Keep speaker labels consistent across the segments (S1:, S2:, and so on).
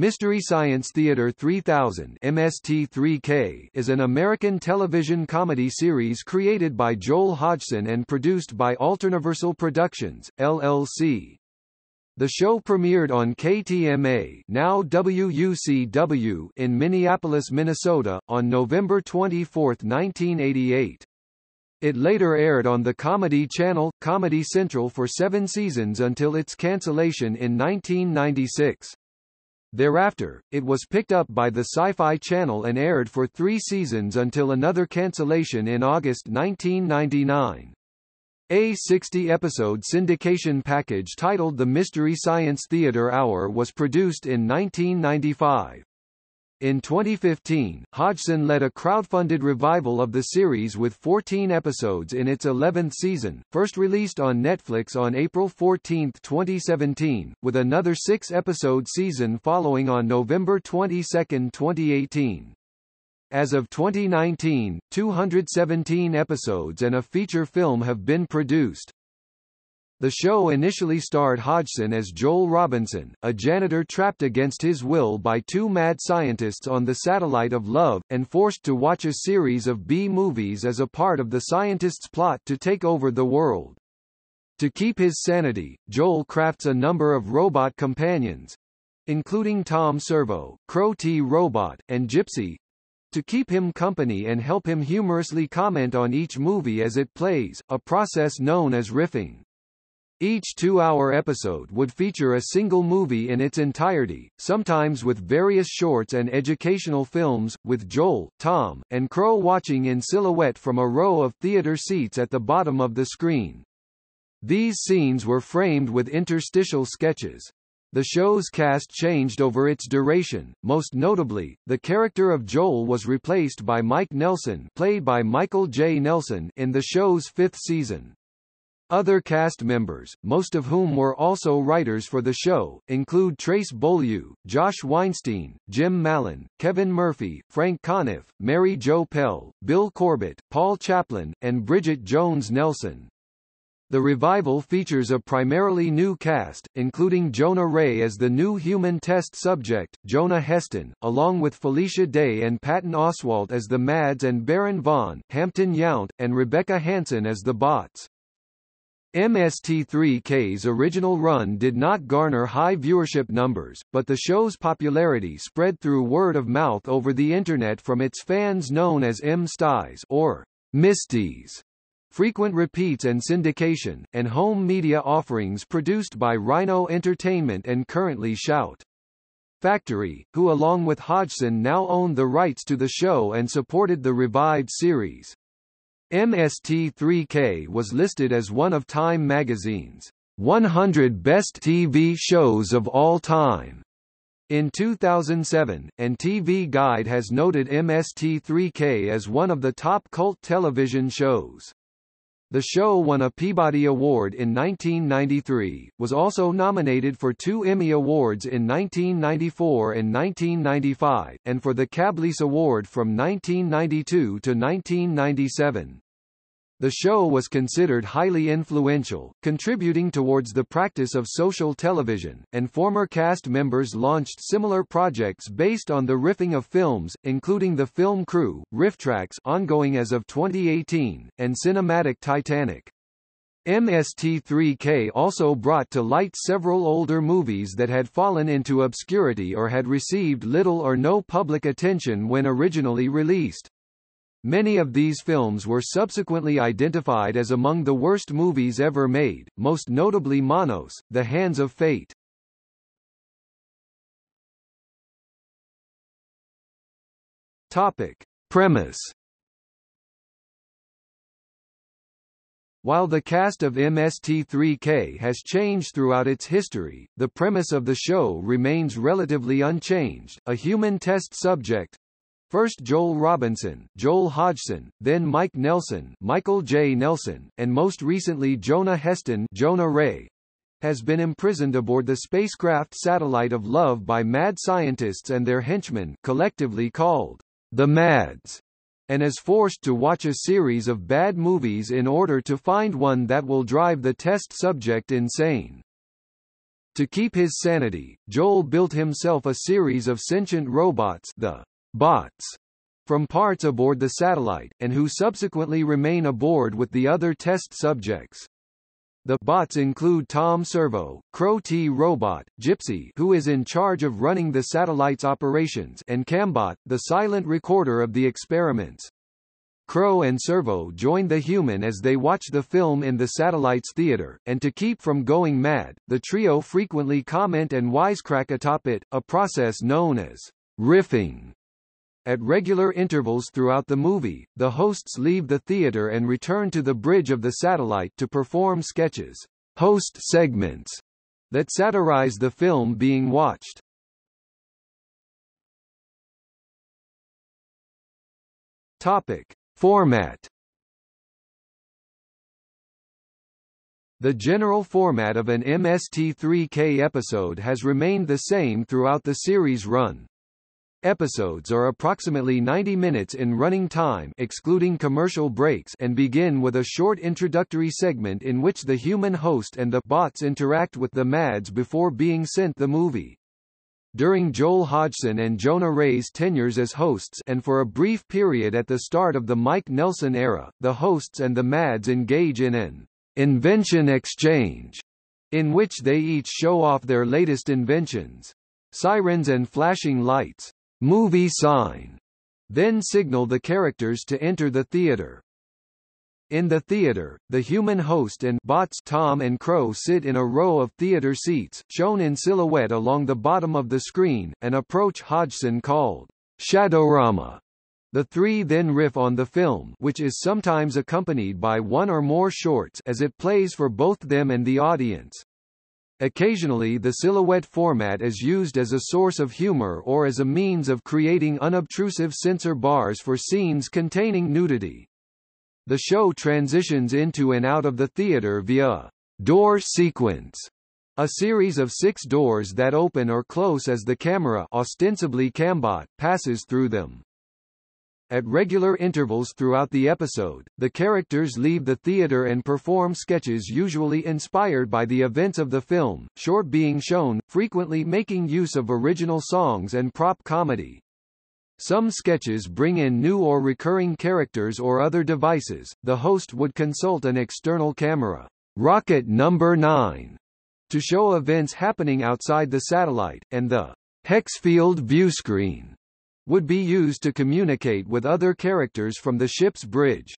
S1: Mystery Science Theater 3000 MST3K is an American television comedy series created by Joel Hodgson and produced by Alterniversal Productions, LLC. The show premiered on KTMA now WUCW in Minneapolis, Minnesota, on November 24, 1988. It later aired on the Comedy Channel, Comedy Central for seven seasons until its cancellation in 1996. Thereafter, it was picked up by the Sci-Fi Channel and aired for three seasons until another cancellation in August 1999. A 60-episode syndication package titled The Mystery Science Theater Hour was produced in 1995. In 2015, Hodgson led a crowdfunded revival of the series with 14 episodes in its 11th season, first released on Netflix on April 14, 2017, with another six-episode season following on November 22, 2018. As of 2019, 217 episodes and a feature film have been produced. The show initially starred Hodgson as Joel Robinson, a janitor trapped against his will by two mad scientists on the satellite of love, and forced to watch a series of B-movies as a part of the scientists' plot to take over the world. To keep his sanity, Joel crafts a number of robot companions, including Tom Servo, Crow T Robot, and Gypsy, to keep him company and help him humorously comment on each movie as it plays, a process known as riffing. Each two-hour episode would feature a single movie in its entirety, sometimes with various shorts and educational films, with Joel, Tom, and Crow watching in silhouette from a row of theater seats at the bottom of the screen. These scenes were framed with interstitial sketches. The show's cast changed over its duration, most notably, the character of Joel was replaced by Mike Nelson played by Michael J. Nelson in the show's fifth season. Other cast members, most of whom were also writers for the show, include Trace Beaulieu, Josh Weinstein, Jim Mallon, Kevin Murphy, Frank Conniff, Mary Jo Pehl, Bill Corbett, Paul Chaplin, and Bridget Jones Nelson. The revival features a primarily new cast, including Jonah Ray as the new human test subject, Jonah Heston, along with Felicia Day and Patton Oswalt as the Mads and Baron Vaughn, Hampton Yount, and Rebecca Hanson as the bots. MST3K's original run did not garner high viewership numbers, but the show's popularity spread through word of mouth over the Internet from its fans known as MSTies or Misties. Frequent repeats and syndication, and home media offerings produced by Rhino Entertainment and currently Shout! Factory, who along with Hodgson now own the rights to the show and supported the revived series. MST3K was listed as one of Time magazine's 100 Best TV Shows of All Time in 2007, and TV Guide has noted MST3K as one of the top cult television shows. The show won a Peabody Award in 1993, was also nominated for two Emmy Awards in 1994 and 1995, and for the CableACE Award from 1992 to 1997. The show was considered highly influential, contributing towards the practice of social television, and former cast members launched similar projects based on the riffing of films, including The Film Crew, RiffTrax ongoing as of 2018, and Cinematic Titanic. MST3K also brought to light several older movies that had fallen into obscurity or had received little or no public attention when originally released. Many of these films were subsequently identified as among the worst movies ever made, most notably Manos, The Hands of Fate. Topic. Premise While the cast of MST3K has changed throughout its history, the premise of the show remains relatively unchanged, a human test subject, First Joel Robinson, Joel Hodgson, then Mike Nelson, Michael J. Nelson, and most recently Jonah Heston, Jonah Ray, has been imprisoned aboard the spacecraft Satellite of Love by mad scientists and their henchmen, collectively called the Mads, and is forced to watch a series of bad movies in order to find one that will drive the test subject insane. To keep his sanity, Joel built himself a series of sentient robots the bots from parts aboard the satellite, and who subsequently remain aboard with the other test subjects. The bots include Tom Servo, Crow T Robot, Gypsy who is in charge of running the satellite's operations and Cambot, the silent recorder of the experiments. Crow and Servo join the human as they watch the film in the satellite's theater, and to keep from going mad, the trio frequently comment and wisecrack atop it, a process known as riffing. At regular intervals throughout the movie, the hosts leave the theater and return to the bridge of the satellite to perform sketches, host segments, that satirize the film being watched. Topic. Format The general format of an MST3K episode has remained the same throughout the series run. Episodes are approximately 90 minutes in running time excluding commercial breaks and begin with a short introductory segment in which the human host and the bots interact with the MADs before being sent the movie. During Joel Hodgson and Jonah Ray's tenures as hosts and for a brief period at the start of the Mike Nelson era, the hosts and the MADs engage in an invention exchange, in which they each show off their latest inventions. Sirens and flashing lights, movie sign, then signal the characters to enter the theater. In the theater, the human host and bots Tom and Crow sit in a row of theater seats, shown in silhouette along the bottom of the screen, an approach Hodgson called Shadowrama. The three then riff on the film which is sometimes accompanied by one or more shorts as it plays for both them and the audience. Occasionally the silhouette format is used as a source of humor or as a means of creating unobtrusive censor bars for scenes containing nudity. The show transitions into and out of the theater via door sequence, a series of six doors that open or close as the camera ostensibly cambot, passes through them. At regular intervals throughout the episode, the characters leave the theater and perform sketches usually inspired by the events of the film, short being shown, frequently making use of original songs and prop comedy. Some sketches bring in new or recurring characters or other devices. The host would consult an external camera, rocket number 9, to show events happening outside the satellite, and the Hexfield viewscreen would be used to communicate with other characters from the ship's bridge.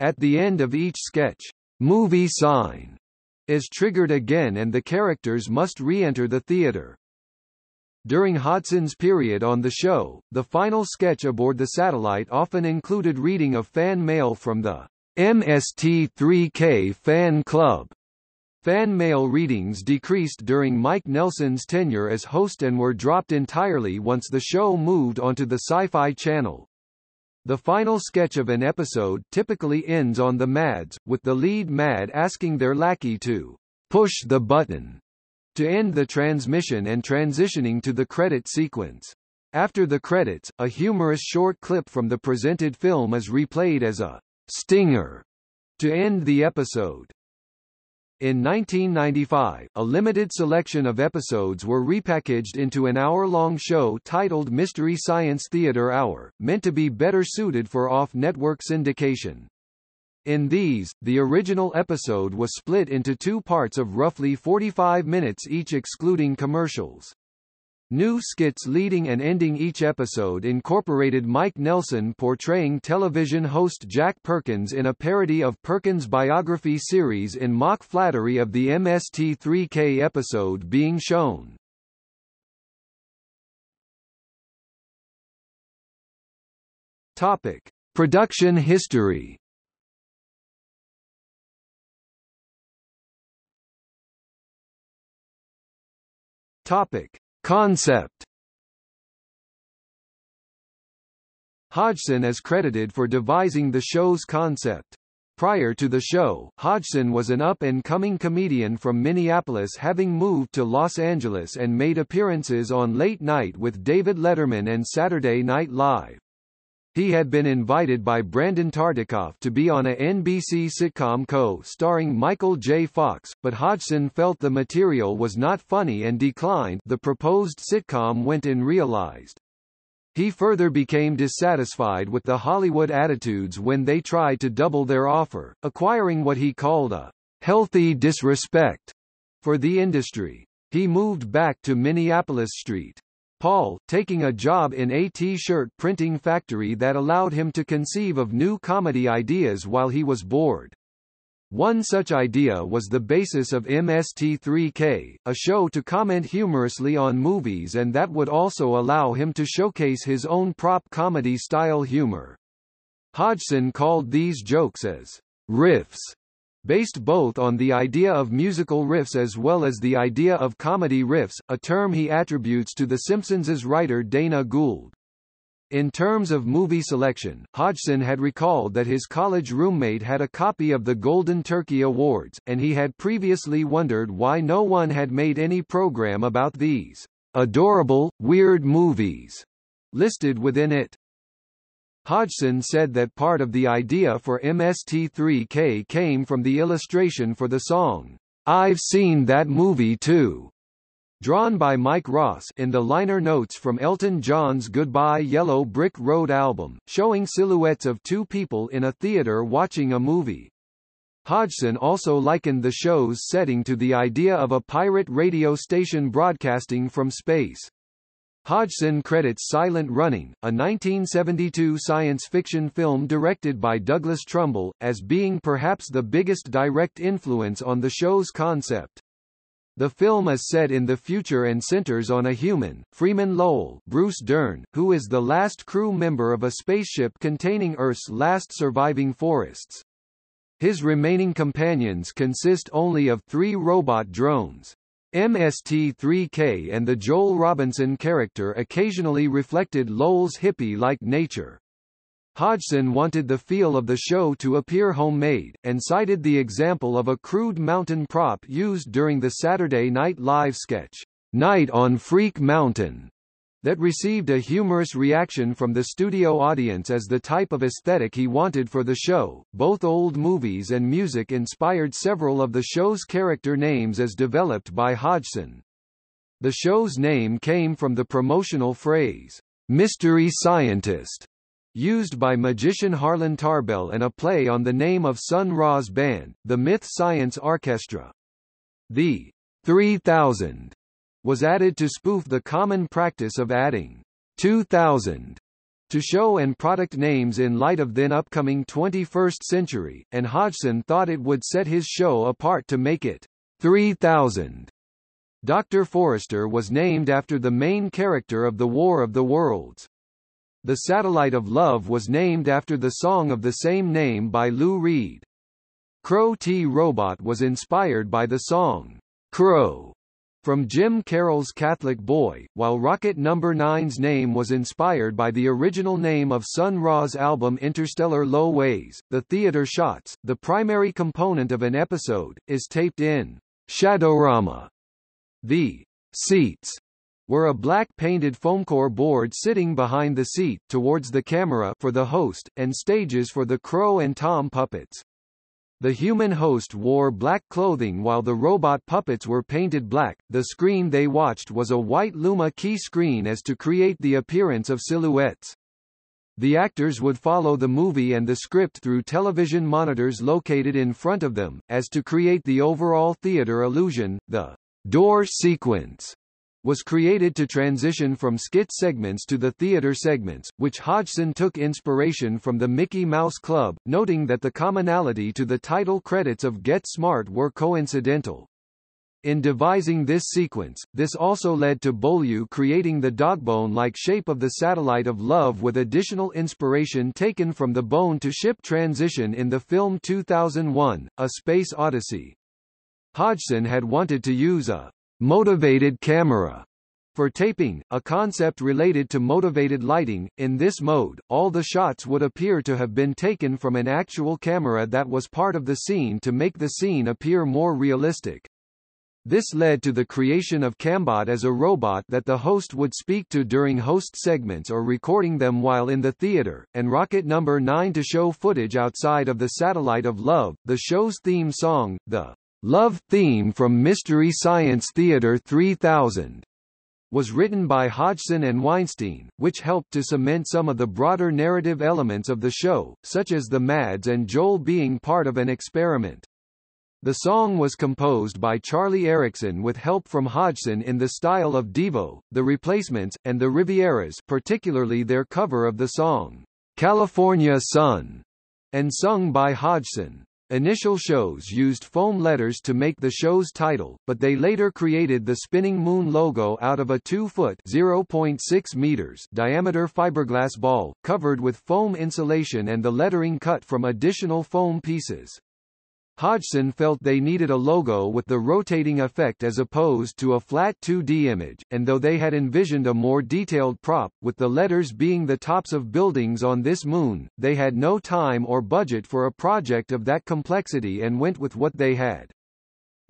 S1: At the end of each sketch, movie sign is triggered again and the characters must re-enter the theater. During Hodgson's period on the show, the final sketch aboard the satellite often included reading of fan mail from the MST3K fan club. Fan mail readings decreased during Mike Nelson's tenure as host and were dropped entirely once the show moved onto the Sci-Fi Channel. The final sketch of an episode typically ends on the Mads, with the lead Mad asking their lackey to push the button to end the transmission and transitioning to the credit sequence. After the credits, a humorous short clip from the presented film is replayed as a stinger to end the episode. In 1995, a limited selection of episodes were repackaged into an hour-long show titled Mystery Science Theater Hour, meant to be better suited for off-network syndication. In these, the original episode was split into two parts of roughly 45 minutes each excluding commercials. New skits leading and ending each episode incorporated Mike Nelson portraying television host Jack Perkins in a parody of Perkins' biography series in mock flattery of the MST3K episode being shown. Topic: Production history Topic. Concept Hodgson is credited for devising the show's concept. Prior to the show, Hodgson was an up-and-coming comedian from Minneapolis having moved to Los Angeles and made appearances on Late Night with David Letterman and Saturday Night Live. He had been invited by Brandon Tartikoff to be on a NBC sitcom co-starring Michael J. Fox, but Hodgson felt the material was not funny and declined the proposed sitcom went in realized. He further became dissatisfied with the Hollywood attitudes when they tried to double their offer, acquiring what he called a healthy disrespect for the industry. He moved back to Minneapolis Street. Paul, taking a job in a T-shirt printing factory that allowed him to conceive of new comedy ideas while he was bored. One such idea was the basis of MST3K, a show to comment humorously on movies and that would also allow him to showcase his own prop comedy-style humor. Hodgson called these jokes as riffs, based both on the idea of musical riffs as well as the idea of comedy riffs, a term he attributes to The Simpsons' writer Dana Gould. In terms of movie selection, Hodgson had recalled that his college roommate had a copy of the Golden Turkey Awards, and he had previously wondered why no one had made any program about these adorable, weird movies listed within it. Hodgson said that part of the idea for MST3K came from the illustration for the song, I've Seen That Movie Too, drawn by Mike Ross in the liner notes from Elton John's Goodbye Yellow Brick Road album, showing silhouettes of two people in a theater watching a movie. Hodgson also likened the show's setting to the idea of a pirate radio station broadcasting from space. Hodgson credits Silent Running, a 1972 science fiction film directed by Douglas Trumbull, as being perhaps the biggest direct influence on the show's concept. The film is set in the future and centers on a human, Freeman Lowell Bruce Dern, who is the last crew member of a spaceship containing Earth's last surviving forests. His remaining companions consist only of three robot drones. MST3K and the Joel Robinson character occasionally reflected Lowell's hippie-like nature. Hodgson wanted the feel of the show to appear homemade, and cited the example of a crude mountain prop used during the Saturday Night Live sketch, Night on Freak Mountain, that received a humorous reaction from the studio audience as the type of aesthetic he wanted for the show. Both old movies and music inspired several of the show's character names as developed by Hodgson. The show's name came from the promotional phrase, Mystery Scientist, used by magician Harlan Tarbell and a play on the name of Sun Ra's band, the Myth Science Arkestra. The 3000 was added to spoof the common practice of adding 2000 to show and product names in light of then upcoming 21st century, and Hodgson thought it would set his show apart to make it 3000. Dr. Forrester was named after the main character of the War of the Worlds. The Satellite of Love was named after the song of the same name by Lou Reed. Crow T Robot was inspired by the song Crow from Jim Carroll's Catholic Boy, while Rocket No. 9's name was inspired by the original name of Sun Ra's album Interstellar Low Ways, the theater shots, the primary component of an episode, is taped in Shadowrama. The seats were a black painted foamcore board sitting behind the seat towards the camera for the host, and stages for the Crow and Tom puppets. The human host wore black clothing while the robot puppets were painted black. The screen they watched was a white Luma key screen as to create the appearance of silhouettes. The actors would follow the movie and the script through television monitors located in front of them, as to create the overall theater illusion. The door sequence was created to transition from skit segments to the theater segments, which Hodgson took inspiration from the Mickey Mouse Club, noting that the commonality to the title credits of Get Smart were coincidental. In devising this sequence, this also led to Beaulieu creating the dogbone-like shape of the Satellite of Love with additional inspiration taken from the bone-to-ship transition in the film 2001, A Space Odyssey. Hodgson had wanted to use a motivated camera for taping, a concept related to motivated lighting. In this mode, all the shots would appear to have been taken from an actual camera that was part of the scene to make the scene appear more realistic. This led to the creation of Cambot as a robot that the host would speak to during host segments or recording them while in the theater, and Rocket Number 9 to show footage outside of the Satellite of Love, the show's theme song, the Love theme from Mystery Science Theater 3000 was written by Hodgson and Weinstein, which helped to cement some of the broader narrative elements of the show, such as the Mads and Joel being part of an experiment. The song was composed by Charlie Erickson with help from Hodgson in the style of Devo, The Replacements, and the Rivieras particularly their cover of the song, California Sun, and sung by Hodgson. Initial shows used foam letters to make the show's title, but they later created the Spinning Moon logo out of a 2-foot (0.6 meters) diameter fiberglass ball, covered with foam insulation and the lettering cut from additional foam pieces. Hodgson felt they needed a logo with the rotating effect as opposed to a flat 2D image, and though they had envisioned a more detailed prop, with the letters being the tops of buildings on this moon, they had no time or budget for a project of that complexity and went with what they had.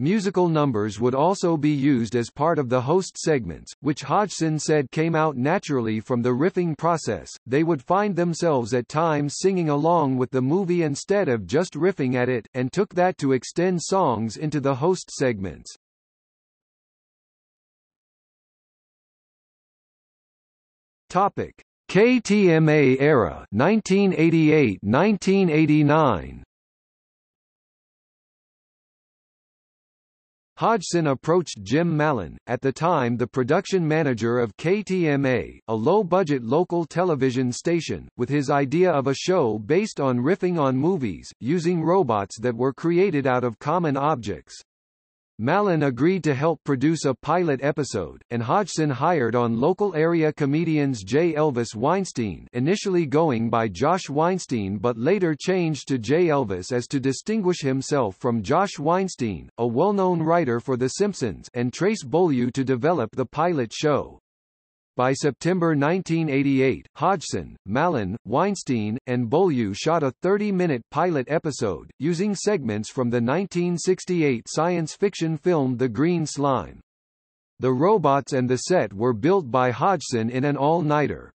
S1: Musical numbers would also be used as part of the host segments, which Hodgson said came out naturally from the riffing process. They would find themselves at times singing along with the movie instead of just riffing at it, and took that to extend songs into the host segments. Topic: KTMA era 1988-1989 Hodgson approached Jim Mallon, at the time the production manager of KTMA, a low-budget local television station, with his idea of a show based on riffing on movies, using robots that were created out of common objects. Mallon agreed to help produce a pilot episode, and Hodgson hired on local area comedians J. Elvis Weinstein initially going by Josh Weinstein but later changed to J. Elvis as to distinguish himself from Josh Weinstein, a well-known writer for The Simpsons and Trace Beaulieu to develop the pilot show. By September 1988, Hodgson, Mallon, Weinstein, and Beaulieu shot a 30-minute pilot episode, using segments from the 1968 science fiction film The Green Slime. The robots and the set were built by Hodgson in an all-nighter.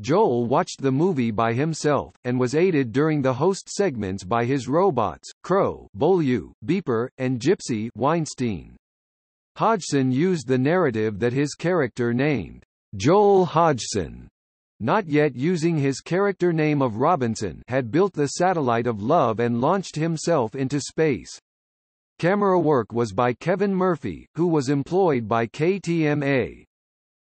S1: Joel watched the movie by himself, and was aided during the host segments by his robots, Crow, Beaulieu, Beeper, and Gypsy Weinstein. Hodgson used the narrative that his character named Joel Hodgson, not yet using his character name of Robinson had built the satellite of love and launched himself into space. Camera work was by Kevin Murphy, who was employed by KTMA.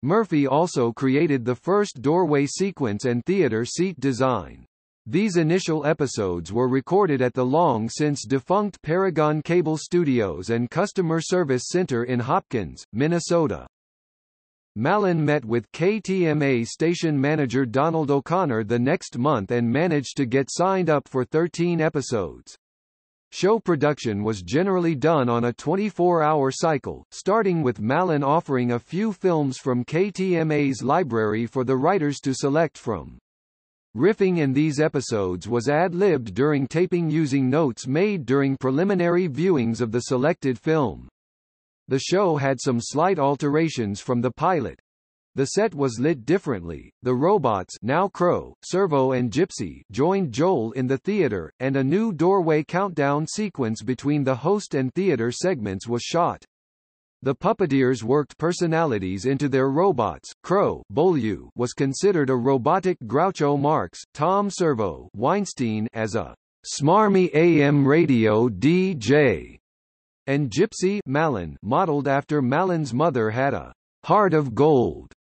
S1: Murphy also created the first doorway sequence and theater seat design. These initial episodes were recorded at the long since defunct Paragon Cable Studios and Customer Service Center in Hopkins, Minnesota. Mallon met with KTMA station manager Donald O'Connor the next month and managed to get signed up for 13 episodes. Show production was generally done on a 24-hour cycle, starting with Mallon offering a few films from KTMA's library for the writers to select from. Riffing in these episodes was ad-libbed during taping using notes made during preliminary viewings of the selected film. The show had some slight alterations from the pilot. The set was lit differently. The robots, now Crow, Servo and Gypsy, joined Joel in the theater, and a new doorway countdown sequence between the host and theater segments was shot. The puppeteers worked personalities into their robots. Crow Beaulieu was considered a robotic Groucho Marx, Tom Servo Weinstein as a smarmy AM radio DJ, and Gypsy Mallon modeled after Mallon's mother had a heart of gold,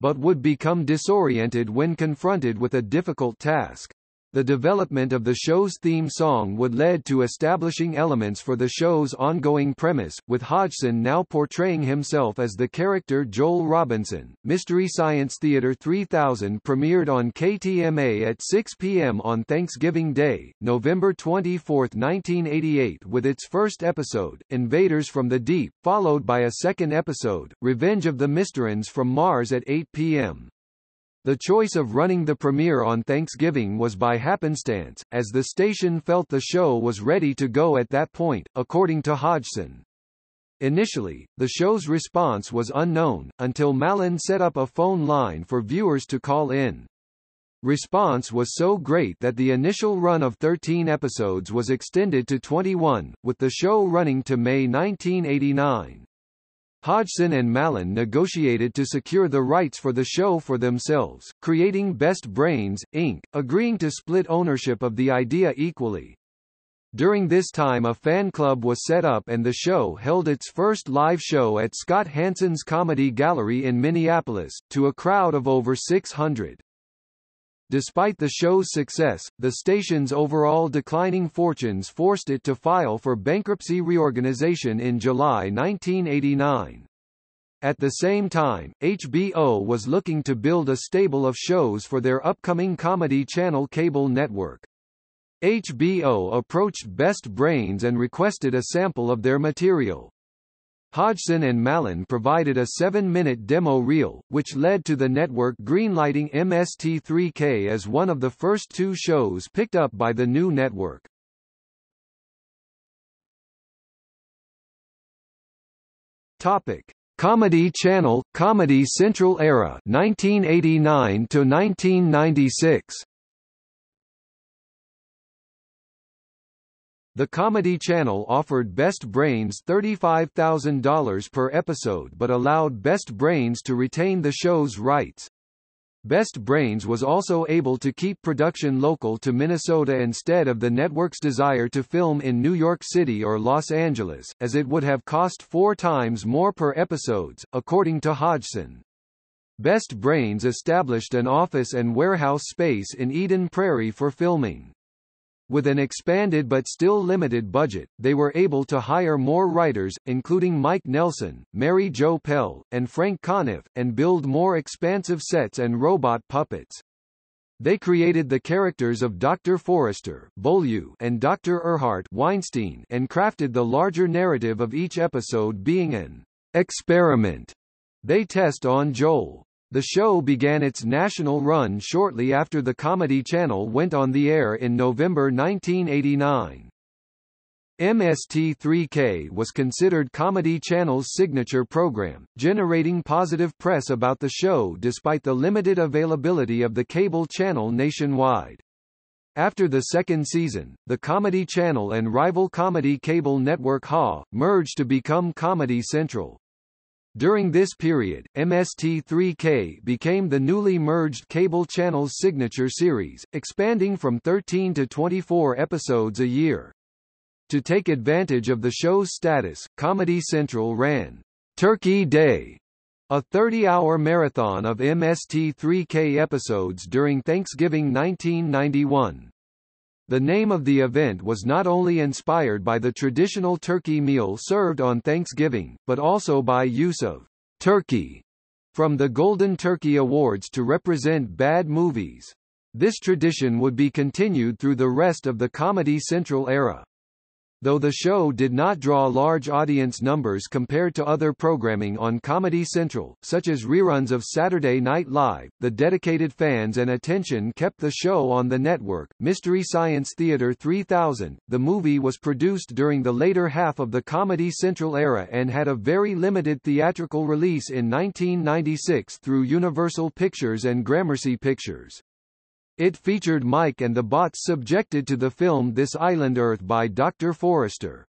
S1: but would become disoriented when confronted with a difficult task. The development of the show's theme song would lead to establishing elements for the show's ongoing premise, with Hodgson now portraying himself as the character Joel Robinson. Mystery Science Theater 3000 premiered on KTMA at 6 p.m. on Thanksgiving Day, November 24, 1988 with its first episode, Invaders from the Deep, followed by a second episode, Revenge of the Mysterons from Mars at 8 p.m. The choice of running the premiere on Thanksgiving was by happenstance, as the station felt the show was ready to go at that point, according to Hodgson. Initially, the show's response was unknown, until Mallon set up a phone line for viewers to call in. Response was so great that the initial run of 13 episodes was extended to 21, with the show running to May 1989. Hodgson and Mallon negotiated to secure the rights for the show for themselves, creating Best Brains, Inc., agreeing to split ownership of the idea equally. During this time a fan club was set up and the show held its first live show at Scott Hansen's Comedy Gallery in Minneapolis, to a crowd of over 600. Despite the show's success, the station's overall declining fortunes forced it to file for bankruptcy reorganization in July 1989. At the same time, HBO was looking to build a stable of shows for their upcoming Comedy Channel cable network. HBO approached Best Brains and requested a sample of their material. Hodgson and Mallon provided a seven-minute demo reel, which led to the network greenlighting MST3K as one of the first two shows picked up by the new network. Topic: Comedy Channel, Comedy Central era, 1989 to 1996. The Comedy Channel offered Best Brains $35,000 per episode but allowed Best Brains to retain the show's rights. Best Brains was also able to keep production local to Minnesota instead of the network's desire to film in New York City or Los Angeles, as it would have cost four times more per episodes, according to Hodgson. Best Brains established an office and warehouse space in Eden Prairie for filming. With an expanded but still limited budget, they were able to hire more writers, including Mike Nelson, Mary Jo Pehl, and Frank Conniff, and build more expansive sets and robot puppets. They created the characters of Dr. Forrester Beaulieu and Dr. Erhardt Weinstein and crafted the larger narrative of each episode being an experiment they test on Joel. The show began its national run shortly after the Comedy Channel went on the air in November 1989. MST3K was considered Comedy Channel's signature program, generating positive press about the show despite the limited availability of the cable channel nationwide. After the second season, the Comedy Channel and rival comedy cable network HA, merged to become Comedy Central. During this period, MST3K became the newly merged cable channel's signature series, expanding from 13 to 24 episodes a year. To take advantage of the show's status, Comedy Central ran Turkey Day, a 30-hour marathon of MST3K episodes during Thanksgiving 1991. The name of the event was not only inspired by the traditional turkey meal served on Thanksgiving, but also by use of turkey from the Golden Turkey Awards to represent bad movies. This tradition would be continued through the rest of the Comedy Central era. Though the show did not draw large audience numbers compared to other programming on Comedy Central, such as reruns of Saturday Night Live, the dedicated fans and attention kept the show on the network. Mystery Science Theater 3000, the movie was produced during the later half of the Comedy Central era and had a very limited theatrical release in 1996 through Universal Pictures and Gramercy Pictures. It featured Mike and the bots subjected to the film This Island Earth by Dr. Forrester.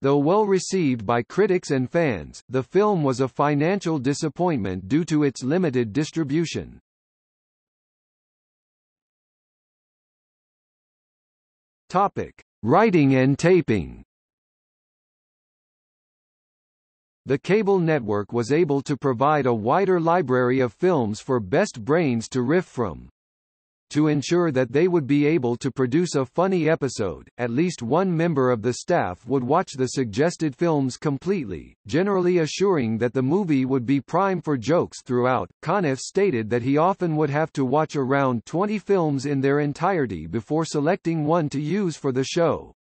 S1: Though well received by critics and fans, the film was a financial disappointment due to its limited distribution. Topic: Writing and taping. The cable network was able to provide a wider library of films for best brains to riff from. To ensure that they would be able to produce a funny episode, at least one member of the staff would watch the suggested films completely, generally assuring that the movie would be prime for jokes throughout. Conniff stated that he often would have to watch around 20 films in their entirety before selecting one to use for the show.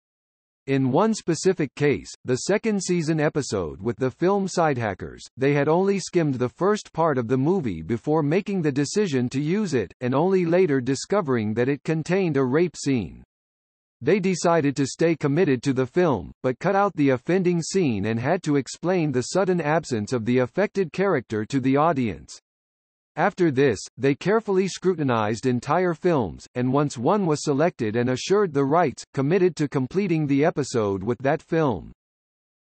S1: In one specific case, the second season episode with the film Sidehackers, they had only skimmed the first part of the movie before making the decision to use it, and only later discovering that it contained a rape scene. They decided to stay committed to the film, but cut out the offending scene and had to explain the sudden absence of the affected character to the audience. After this, they carefully scrutinized entire films, and once one was selected and assured the rights, committed to completing the episode with that film.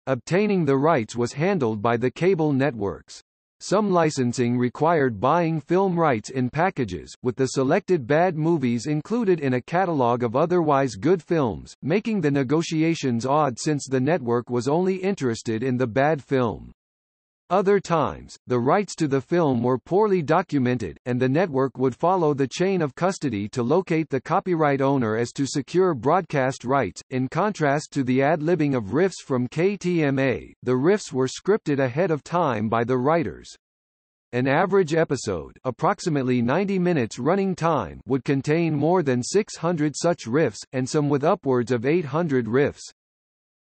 S1: Obtaining the rights was handled by the cable networks. Some licensing required buying film rights in packages, with the selected bad movies included in a catalog of otherwise good films, making the negotiations odd since the network was only interested in the bad film. Other times, the rights to the film were poorly documented, and the network would follow the chain of custody to locate the copyright owner as to secure broadcast rights. In contrast to the ad-libbing of riffs from KTMA, the riffs were scripted ahead of time by the writers. An average episode approximately 90 minutes running time would contain more than 600 such riffs, and some with upwards of 800 riffs.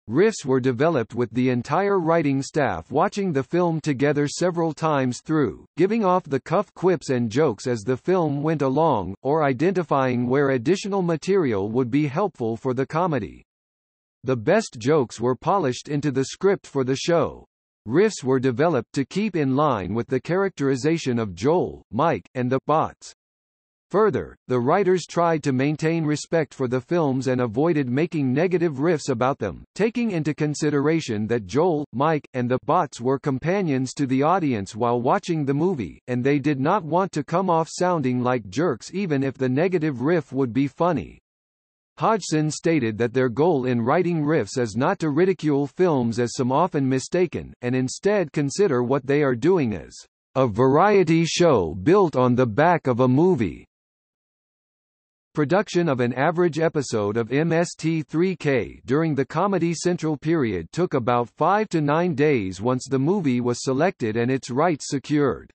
S1: Riffs were developed with the entire writing staff watching the film together several times through, giving off the cuff quips and jokes as the film went along, or identifying where additional material would be helpful for the comedy. The best jokes were polished into the script for the show. Riffs were developed to keep in line with the characterization of Joel, Mike, and the bots. Further, the writers tried to maintain respect for the films and avoided making negative riffs about them, taking into consideration that Joel, Mike, and the bots were companions to the audience while watching the movie, and they did not want to come off sounding like jerks even if the negative riff would be funny. Hodgson stated that their goal in writing riffs is not to ridicule films as some often mistaken, and instead consider what they are doing as a variety show built on the back of a movie. Production of an average episode of MST3K during the Comedy Central period took about five to nine days once the movie was selected and its rights secured.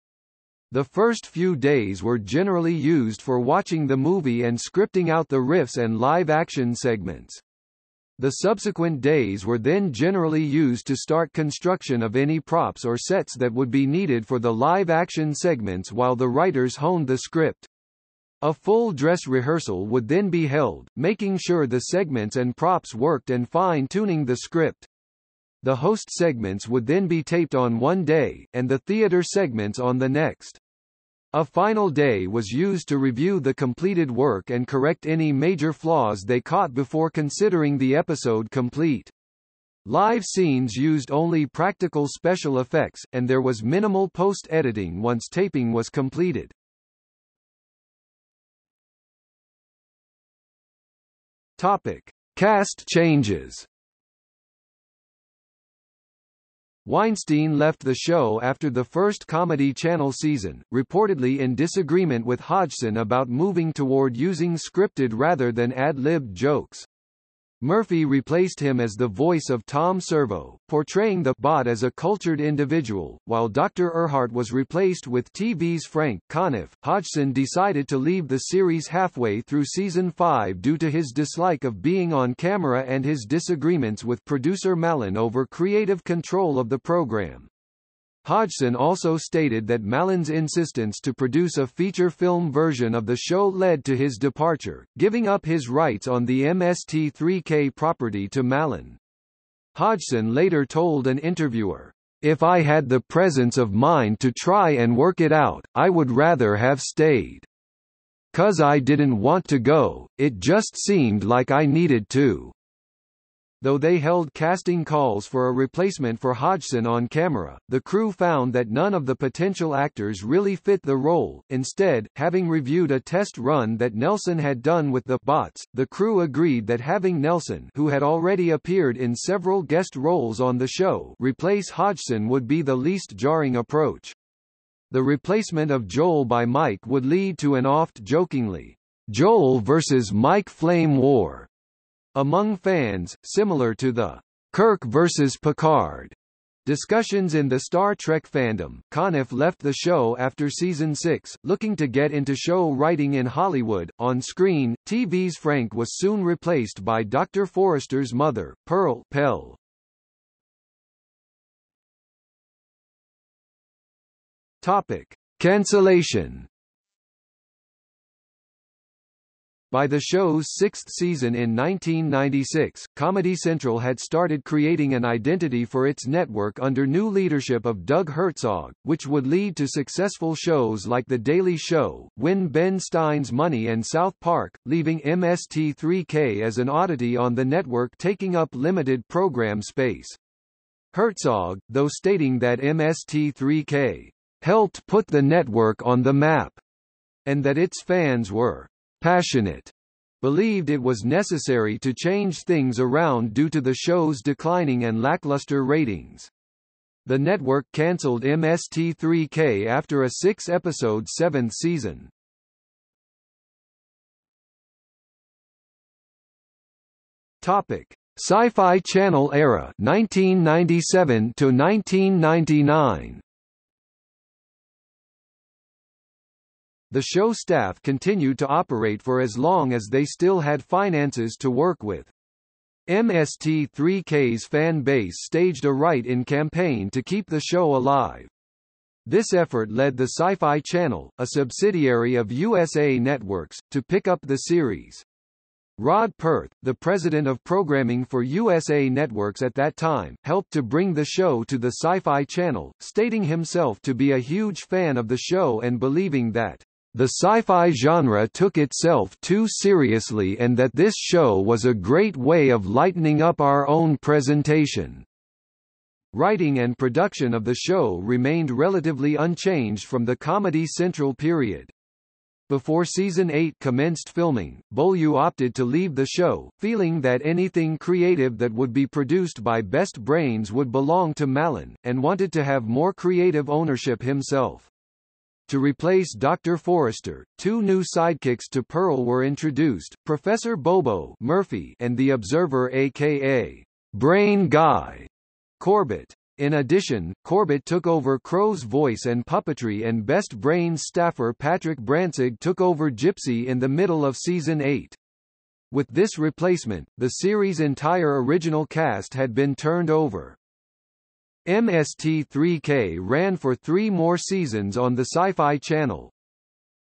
S1: The first few days were generally used for watching the movie and scripting out the riffs and live-action segments. The subsequent days were then generally used to start construction of any props or sets that would be needed for the live-action segments while the writers honed the script. A full dress rehearsal would then be held, making sure the segments and props worked and fine-tuning the script. The host segments would then be taped on one day, and the theater segments on the next. A final day was used to review the completed work and correct any major flaws they caught before considering the episode complete. Live scenes used only practical special effects, and there was minimal post-editing once taping was completed. Topic: Cast changes. Weinstein left the show after the first Comedy Channel season, reportedly in disagreement with Hodgson about moving toward using scripted rather than ad-libbed jokes. Murphy replaced him as the voice of Tom Servo, portraying the bot as a cultured individual, while Dr. Erhardt was replaced with TV's Frank Conniff. Hodgson decided to leave the series halfway through season 5 due to his dislike of being on camera and his disagreements with producer Mallon over creative control of the program. Hodgson also stated that Mallon's insistence to produce a feature film version of the show led to his departure, giving up his rights on the MST3K property to Mallon. Hodgson later told an interviewer, If I had the presence of mind to try and work it out, I would rather have stayed. Cause I didn't want to go, it just seemed like I needed to. Though they held casting calls for a replacement for Hodgson on camera, the crew found that none of the potential actors really fit the role. Instead, having reviewed a test run that Nelson had done with the bots, the crew agreed that having Nelson, who had already appeared in several guest roles on the show, replace Hodgson would be the least jarring approach. The replacement of Joel by Mike would lead to an oft-jokingly, Joel versus Mike flame war, among fans, similar to the Kirk vs. Picard discussions in the Star Trek fandom, Conniff left the show after season 6, looking to get into show writing in Hollywood. On screen, TV's Frank was soon replaced by Dr. Forrester's mother, Pearl Pehl. Topic: Cancellation By the show's sixth season in 1996, Comedy Central had started creating an identity for its network under new leadership of Doug Herzog, which would lead to successful shows like The Daily Show, Win Ben Stein's Money and South Park, leaving MST3K as an oddity on the network taking up limited program space. Herzog, though stating that MST3K helped put the network on the map, and that its fans were passionate, believed it was necessary to change things around due to the show's declining and lackluster ratings. The network cancelled MST3K after a six-episode seventh season. Topic: Sci-Fi Channel era 1997 to 1999. The show staff continued to operate for as long as they still had finances to work with. MST3K's fan base staged a write-in campaign to keep the show alive. This effort led the Sci-Fi Channel, a subsidiary of USA Networks, to pick up the series. Rod Perth, the president of programming for USA Networks at that time, helped to bring the show to the Sci-Fi Channel, stating himself to be a huge fan of the show and believing that the sci-fi genre took itself too seriously and that this show was a great way of lightening up our own presentation. Writing and production of the show remained relatively unchanged from the Comedy Central period. Before season 8 commenced filming, Beaulieu opted to leave the show, feeling that anything creative that would be produced by Best Brains would belong to Mallon, and wanted to have more creative ownership himself. To replace Dr. Forrester, two new sidekicks to Pearl were introduced, Professor Bobo Murphy and the Observer aka Brain Guy Corbett. In addition, Corbett took over Crow's voice and puppetry and Best Brains staffer Patrick Brantseg took over Gypsy in the middle of season 8. With this replacement, the series' entire original cast had been turned over. MST3K ran for three more seasons on the Sci-Fi Channel.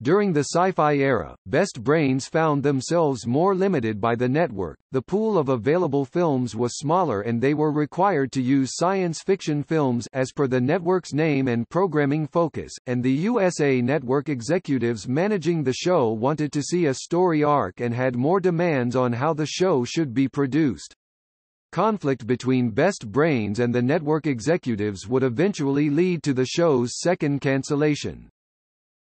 S1: During the sci-fi era, Best Brains found themselves more limited by the network, the pool of available films was smaller and they were required to use science fiction films as per the network's name and programming focus, and the USA Network executives managing the show wanted to see a story arc and had more demands on how the show should be produced. Conflict between Best Brains and the network executives would eventually lead to the show's second cancellation.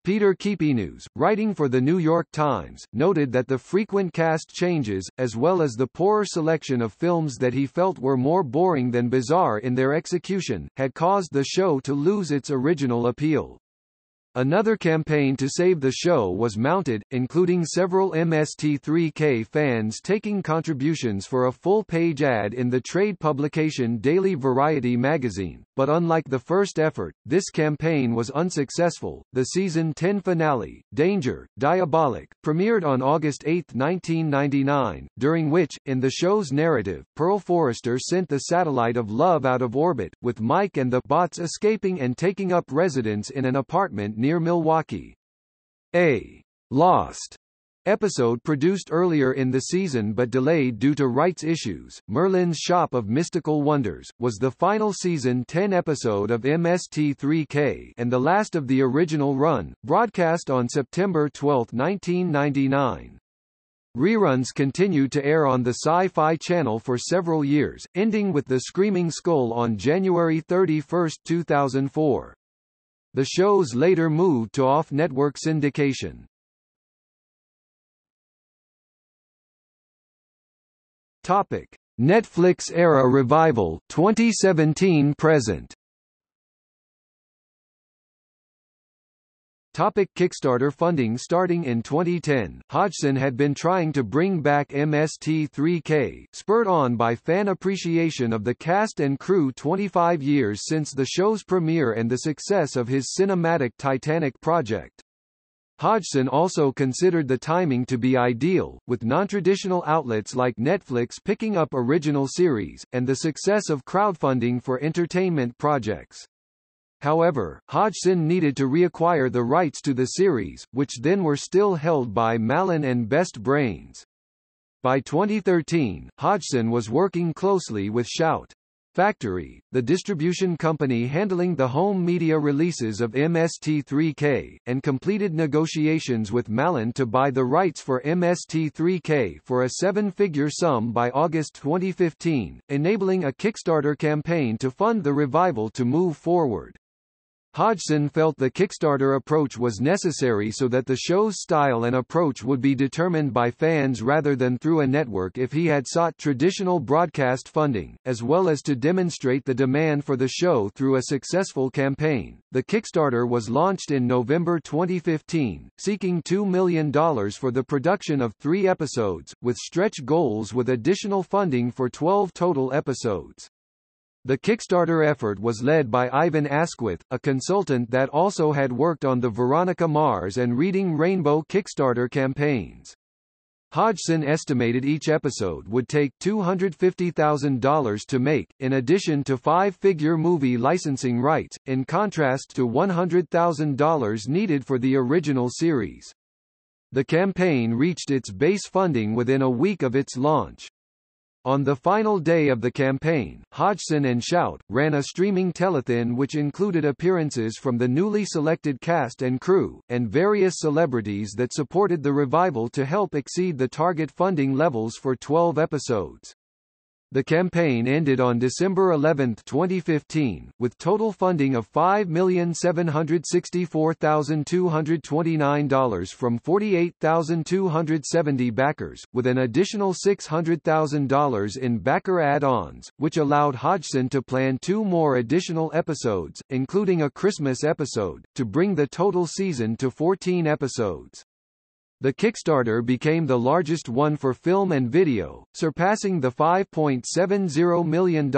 S1: Peter Keepnews, writing for The New York Times, noted that the frequent cast changes, as well as the poorer selection of films that he felt were more boring than bizarre in their execution, had caused the show to lose its original appeal. Another campaign to save the show was mounted, including several MST3K fans taking contributions for a full-page ad in the trade publication Daily Variety magazine, but unlike the first effort, this campaign was unsuccessful. The season 10 finale, Danger, Diabolik, premiered on August 8, 1999, during which, in the show's narrative, Pearl Forrester sent the satellite of love out of orbit, with Mike and the bots escaping and taking up residence in an apartment near Milwaukee. A Lost episode produced earlier in the season but delayed due to rights issues, Merlin's Shop of Mystical Wonders, was the final season 10 episode of MST3K and the last of the original run, broadcast on September 12, 1999. Reruns continued to air on the Sci-Fi Channel for several years, ending with The Screaming Skull on January 31, 2004. The shows later moved to off-network syndication. Topic: Netflix era revival 2017 present. Topic Kickstarter funding Starting in 2010, Hodgson had been trying to bring back MST3K, spurred on by fan appreciation of the cast and crew 25 years since the show's premiere and the success of his cinematic Titanic project. Hodgson also considered the timing to be ideal, with non-traditional outlets like Netflix picking up original series, and the success of crowdfunding for entertainment projects. However, Hodgson needed to reacquire the rights to the series, which then were still held by Mallon and Best Brains. By 2013, Hodgson was working closely with Shout! Factory, the distribution company handling the home media releases of MST3K, and completed negotiations with Mallon to buy the rights for MST3K for a seven-figure sum by August 2015, enabling a Kickstarter campaign to fund the revival to move forward. Hodgson felt the Kickstarter approach was necessary so that the show's style and approach would be determined by fans rather than through a network if he had sought traditional broadcast funding, as well as to demonstrate the demand for the show through a successful campaign. The Kickstarter was launched in November 2015, seeking $2 million for the production of three episodes, with stretch goals with additional funding for 12 total episodes. The Kickstarter effort was led by Ivan Askwith, a consultant that also had worked on the Veronica Mars and Reading Rainbow Kickstarter campaigns. Hodgson estimated each episode would take $250,000 to make, in addition to five-figure movie licensing rights, in contrast to $100,000 needed for the original series. The campaign reached its base funding within a week of its launch. On the final day of the campaign, Hodgson and Shout! ran a streaming telethon which included appearances from the newly selected cast and crew, and various celebrities that supported the revival to help exceed the target funding levels for 12 episodes. The campaign ended on December 11, 2015, with total funding of $5,764,229 from 48,270 backers, with an additional $600,000 in backer add-ons, which allowed Hodgson to plan two more additional episodes, including a Christmas episode, to bring the total season to 14 episodes. The Kickstarter became the largest one for film and video, surpassing the $5.70 million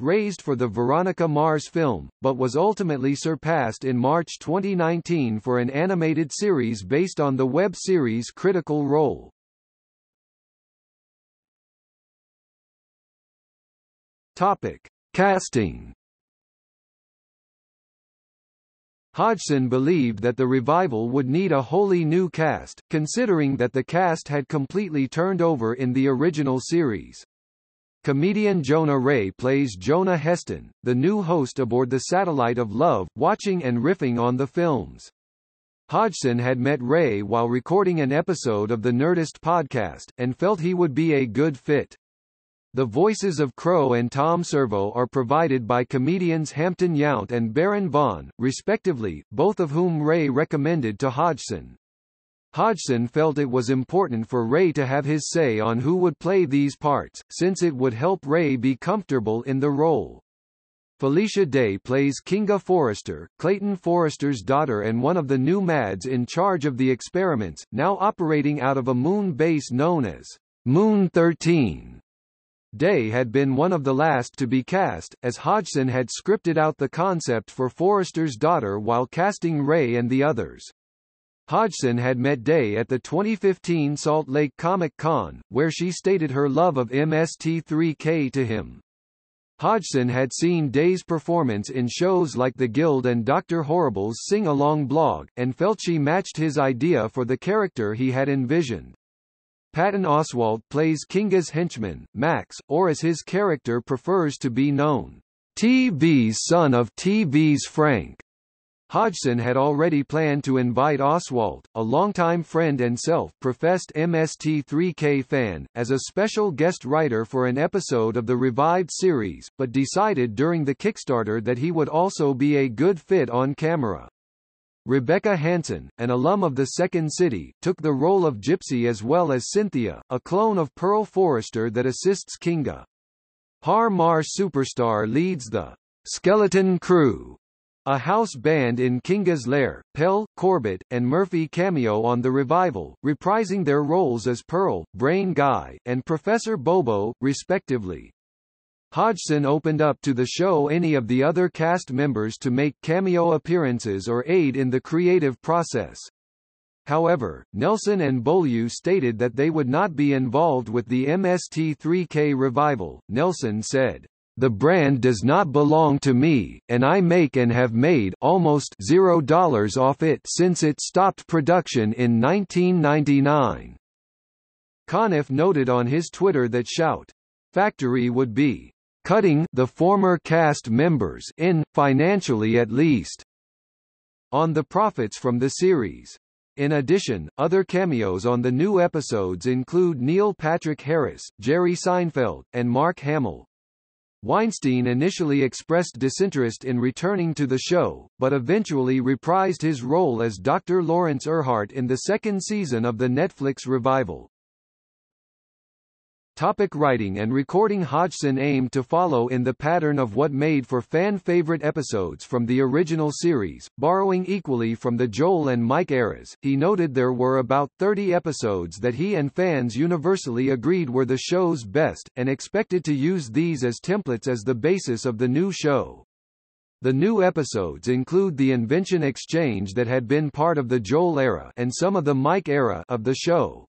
S1: raised for the Veronica Mars film, but was ultimately surpassed in March 2019 for an animated series based on the web series Critical Role. Topic: Casting Hodgson believed that the revival would need a wholly new cast, considering that the cast had completely turned over in the original series. Comedian Jonah Ray plays Jonah Heston, the new host aboard the Satellite of Love, watching and riffing on the films. Hodgson had met Ray while recording an episode of the Nerdist podcast, and felt he would be a good fit. The voices of Crow and Tom Servo are provided by comedians Hampton Yount and Baron Vaughn, respectively, both of whom Ray recommended to Hodgson. Hodgson felt it was important for Ray to have his say on who would play these parts, since it would help Ray be comfortable in the role. Felicia Day plays Kinga Forrester, Clayton Forrester's daughter and one of the new MADs in charge of the experiments, now operating out of a moon base known as Moon 13. Day had been one of the last to be cast, as Hodgson had scripted out the concept for Forrester's daughter while casting Ray and the others. Hodgson had met Day at the 2015 Salt Lake Comic Con, where she stated her love of MST3K to him. Hodgson had seen Day's performance in shows like The Guild and Dr. Horrible's sing-along blog, and felt she matched his idea for the character he had envisioned. Patton Oswalt plays Kinga's henchman, Max, or as his character prefers to be known, TV's son of TV's Frank. Hodgson had already planned to invite Oswalt, a longtime friend and self-professed MST3K fan, as a special guest writer for an episode of the revived series, but decided during the Kickstarter that he would also be a good fit on camera. Rebecca Hanson, an alum of the Second City, took the role of Gypsy as well as Cynthia, a clone of Pearl Forrester that assists Kinga. Har Mar Superstar leads the Skeleton Crew, a house band in Kinga's lair. Pehl, Corbett, and Murphy cameo on the revival, reprising their roles as Pearl, Brain Guy, and Professor Bobo, respectively. Hodgson opened up to the show any of the other cast members to make cameo appearances or aid in the creative process. However, Nelson and Beaulieu stated that they would not be involved with the MST3K revival. Nelson said, The brand does not belong to me, and I make and have made almost zero dollars off it since it stopped production in 1999. Conniff noted on his Twitter that Shout Factory would be cutting the former cast members in, financially at least, on the profits from the series. In addition, other cameos on the new episodes include Neil Patrick Harris, Jerry Seinfeld, and Mark Hamill. Weinstein initially expressed disinterest in returning to the show, but eventually reprised his role as Dr. Lawrence Erhardt in the second season of the Netflix revival. Topic writing and recording Hodgson aimed to follow in the pattern of what made for fan-favorite episodes from the original series, borrowing equally from the Joel and Mike eras. He noted there were about 30 episodes that he and fans universally agreed were the show's best, and expected to use these as templates as the basis of the new show. The new episodes include the Invention Exchange that had been part of the Joel era and some of the Mike era of the show.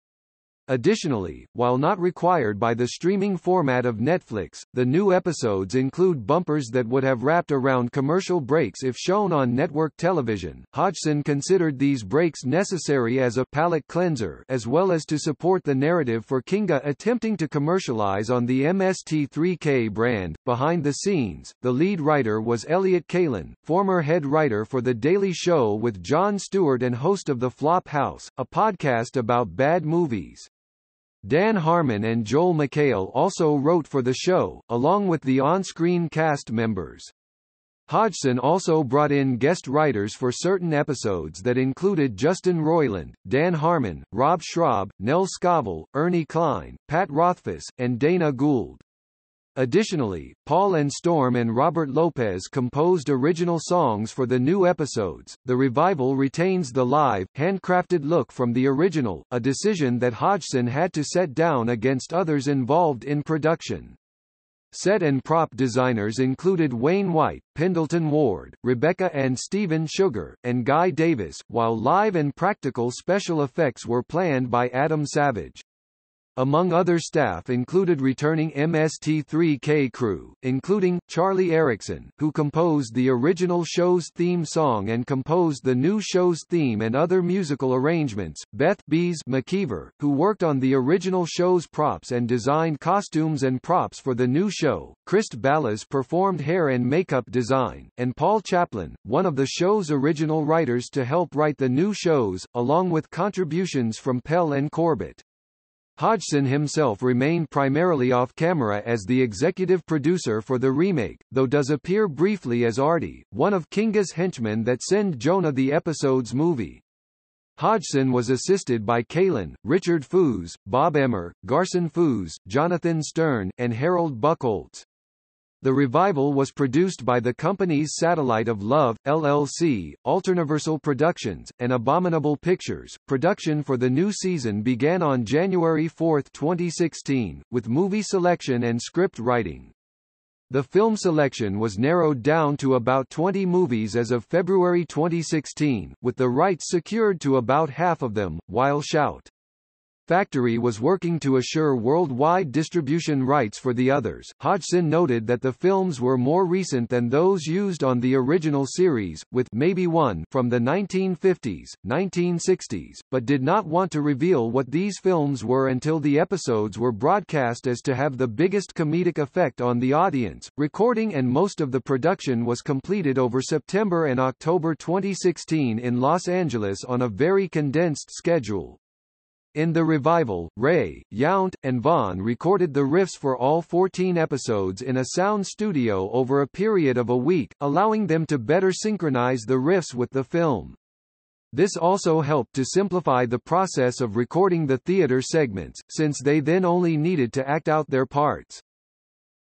S1: Additionally, while not required by the streaming format of Netflix, the new episodes include bumpers that would have wrapped around commercial breaks if shown on network television. Hodgson considered these breaks necessary as a palate cleanser as well as to support the narrative for Kinga attempting to commercialize on the MST3K brand. Behind the scenes, the lead writer was Elliot Kalan, former head writer for The Daily Show with Jon Stewart and host of The Flop House, a podcast about bad movies. Dan Harmon and Joel McHale also wrote for the show, along with the on-screen cast members. Hodgson also brought in guest writers for certain episodes that included Justin Roiland, Dan Harmon, Rob Schrab, Nell Scovell, Ernie Cline, Pat Rothfuss, and Dana Gould. Additionally, Paul and Storm and Robert Lopez composed original songs for the new episodes. The revival retains the live, handcrafted look from the original, a decision that Hodgson had to set down against others involved in production. Set and prop designers included Wayne White, Pendleton Ward, Rebecca and Steven Sugar, and Guy Davis, while live and practical special effects were planned by Adam Savage. Among other staff included returning MST3K crew, including, Charlie Erickson, who composed the original show's theme song and composed the new show's theme and other musical arrangements, Beth Beez McKeever, who worked on the original show's props and designed costumes and props for the new show, Crist Ballas performed hair and makeup design, and Paul Chaplin, one of the show's original writers to help write the new shows, along with contributions from Pehl and Corbett. Hodgson himself remained primarily off-camera as the executive producer for the remake, though does appear briefly as Artie, one of Kinga's henchmen that send Jonah the episode's movie. Hodgson was assisted by Kalan, Richard Foos, Bob Emmer, Garson Foos, Jonathan Stern, and Harold Buchholz. The revival was produced by the company's Satellite of Love, LLC, Alterniversal Productions, and Abominable Pictures. Production for the new season began on January 4, 2016, with movie selection and script writing. The film selection was narrowed down to about 20 movies as of February 2016, with the rights secured to about half of them, while Shout! Factory was working to assure worldwide distribution rights for the others. Hodgson noted that the films were more recent than those used on the original series, with maybe one from the 1950s, 1960s, but did not want to reveal what these films were until the episodes were broadcast as to have the biggest comedic effect on the audience. Recording and most of the production was completed over September and October 2016 in Los Angeles on a very condensed schedule. In the revival, Ray, Yount, and Vaughn recorded the riffs for all 14 episodes in a sound studio over a period of a week, allowing them to better synchronize the riffs with the film. This also helped to simplify the process of recording the theater segments, since they then only needed to act out their parts.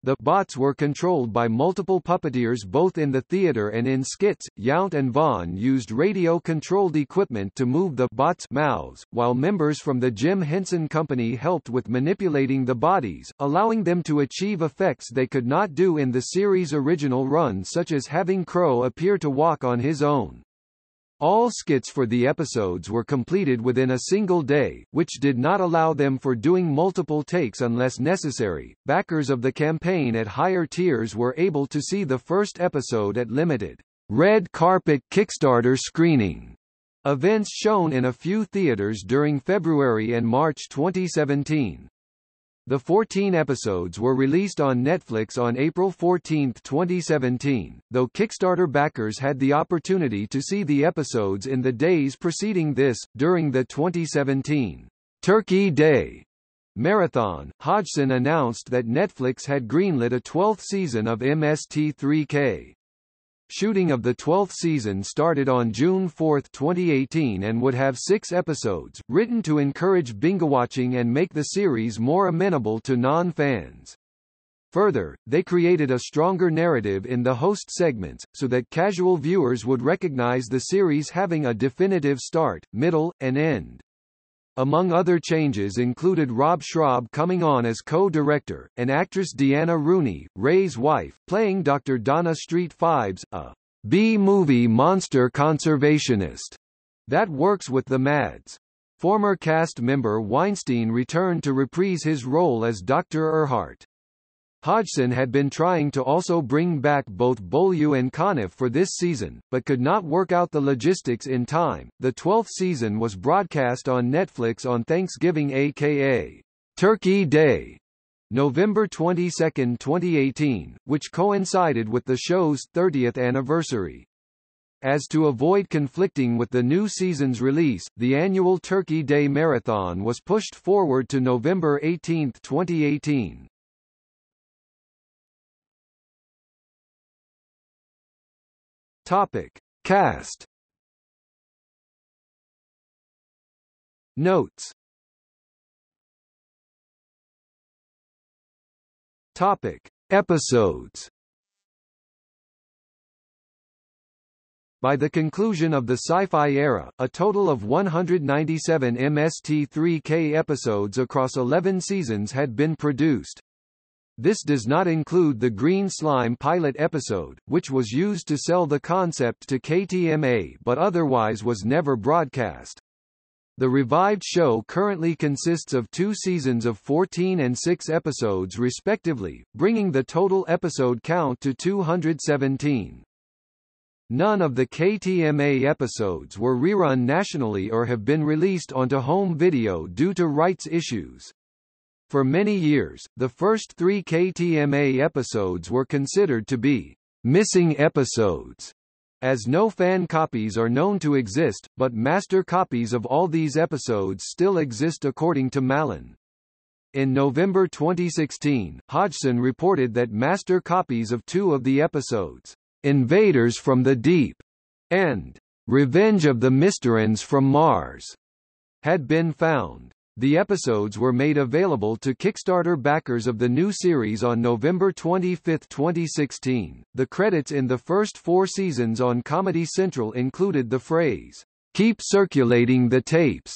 S1: The bots were controlled by multiple puppeteers both in the theater and in skits. Yount and Vaughn used radio-controlled equipment to move the bots' mouths, while members from the Jim Henson Company helped with manipulating the bodies, allowing them to achieve effects they could not do in the series' original run such as having Crow appear to walk on his own. All skits for the episodes were completed within a single day, which did not allow them for doing multiple takes unless necessary. Backers of the campaign at higher tiers were able to see the first episode at limited red carpet Kickstarter screening events shown in a few theaters during February and March 2017. The 14 episodes were released on Netflix on April 14, 2017, though Kickstarter backers had the opportunity to see the episodes in the days preceding this. During the 2017 Turkey Day marathon, Hodgson announced that Netflix had greenlit a 12th season of MST3K. Shooting of the 12th season started on June 4, 2018 and would have six episodes, written to encourage binge-watching and make the series more amenable to non-fans. Further, they created a stronger narrative in the host segments, so that casual viewers would recognize the series having a definitive start, middle, and end. Among other changes included Rob Schrab coming on as co-director, and actress Deanna Rooney, Ray's wife, playing Dr. Donna Street Phibes, a B-movie monster conservationist that works with the MADS. Former cast member Weinstein returned to reprise his role as Dr. Erhardt. Hodgson had been trying to also bring back both Beaulieu and Conniff for this season, but could not work out the logistics in time. The 12th season was broadcast on Netflix on Thanksgiving aka Turkey Day, November 22, 2018, which coincided with the show's 30th anniversary. As to avoid conflicting with the new season's release, the annual Turkey Day Marathon was pushed forward to November 18, 2018. Topic. Cast Notes Topic. Episodes By the conclusion of the sci-fi era, a total of 197 MST3K episodes across 11 seasons had been produced. This does not include the Green Slime pilot episode, which was used to sell the concept to KTMA but otherwise was never broadcast. The revived show currently consists of two seasons of 14 and 6 episodes respectively, bringing the total episode count to 217. None of the KTMA episodes were rerun nationally or have been released onto home video due to rights issues. For many years, the first three KTMA episodes were considered to be missing episodes, as no fan copies are known to exist, but master copies of all these episodes still exist according to Mallon. In November 2016, Hodgson reported that master copies of two of the episodes, Invaders from the Deep and Revenge of the Mysterons from Mars, had been found. The episodes were made available to Kickstarter backers of the new series on November 25, 2016. The credits in the first four seasons on Comedy Central included the phrase, Keep circulating the tapes,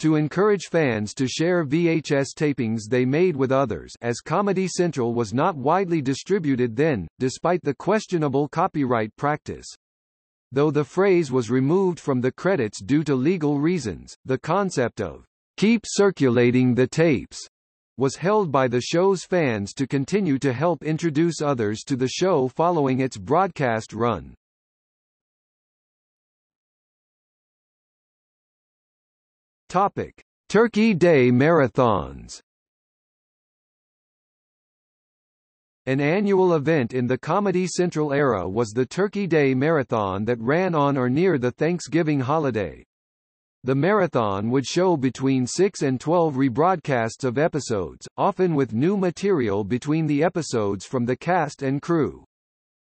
S1: to encourage fans to share VHS tapings they made with others as Comedy Central was not widely distributed then, despite the questionable copyright practice. Though the phrase was removed from the credits due to legal reasons, the concept of Keep circulating the tapes was held by the show's fans to continue to help introduce others to the show following its broadcast run. Topic: Turkey Day marathons. An annual event in the Comedy Central era was the Turkey Day Marathon that ran on or near the Thanksgiving holiday. The marathon would show between 6 and 12 rebroadcasts of episodes, often with new material between the episodes from the cast and crew.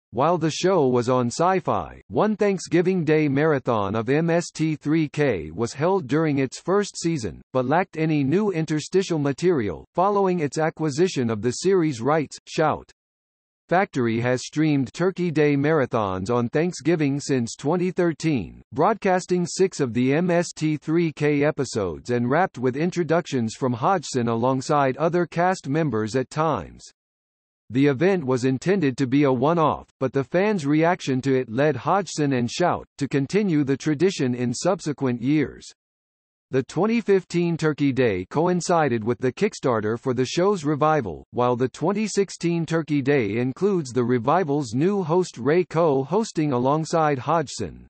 S1: While the show was on Sci-Fi, one Thanksgiving Day marathon of MST3K was held during its first season, but lacked any new interstitial material, following its acquisition of the series rights. Shout! Factory has streamed Turkey Day marathons on Thanksgiving since 2013, broadcasting six of the MST3K episodes and wrapped with introductions from Hodgson alongside other cast members at times. The event was intended to be a one-off, but the fans' reaction to it led Hodgson and Shout to continue the tradition in subsequent years. The 2015 Turkey Day coincided with the Kickstarter for the show's revival, while the 2016 Turkey Day includes the revival's new host Ray co-hosting alongside Hodgson.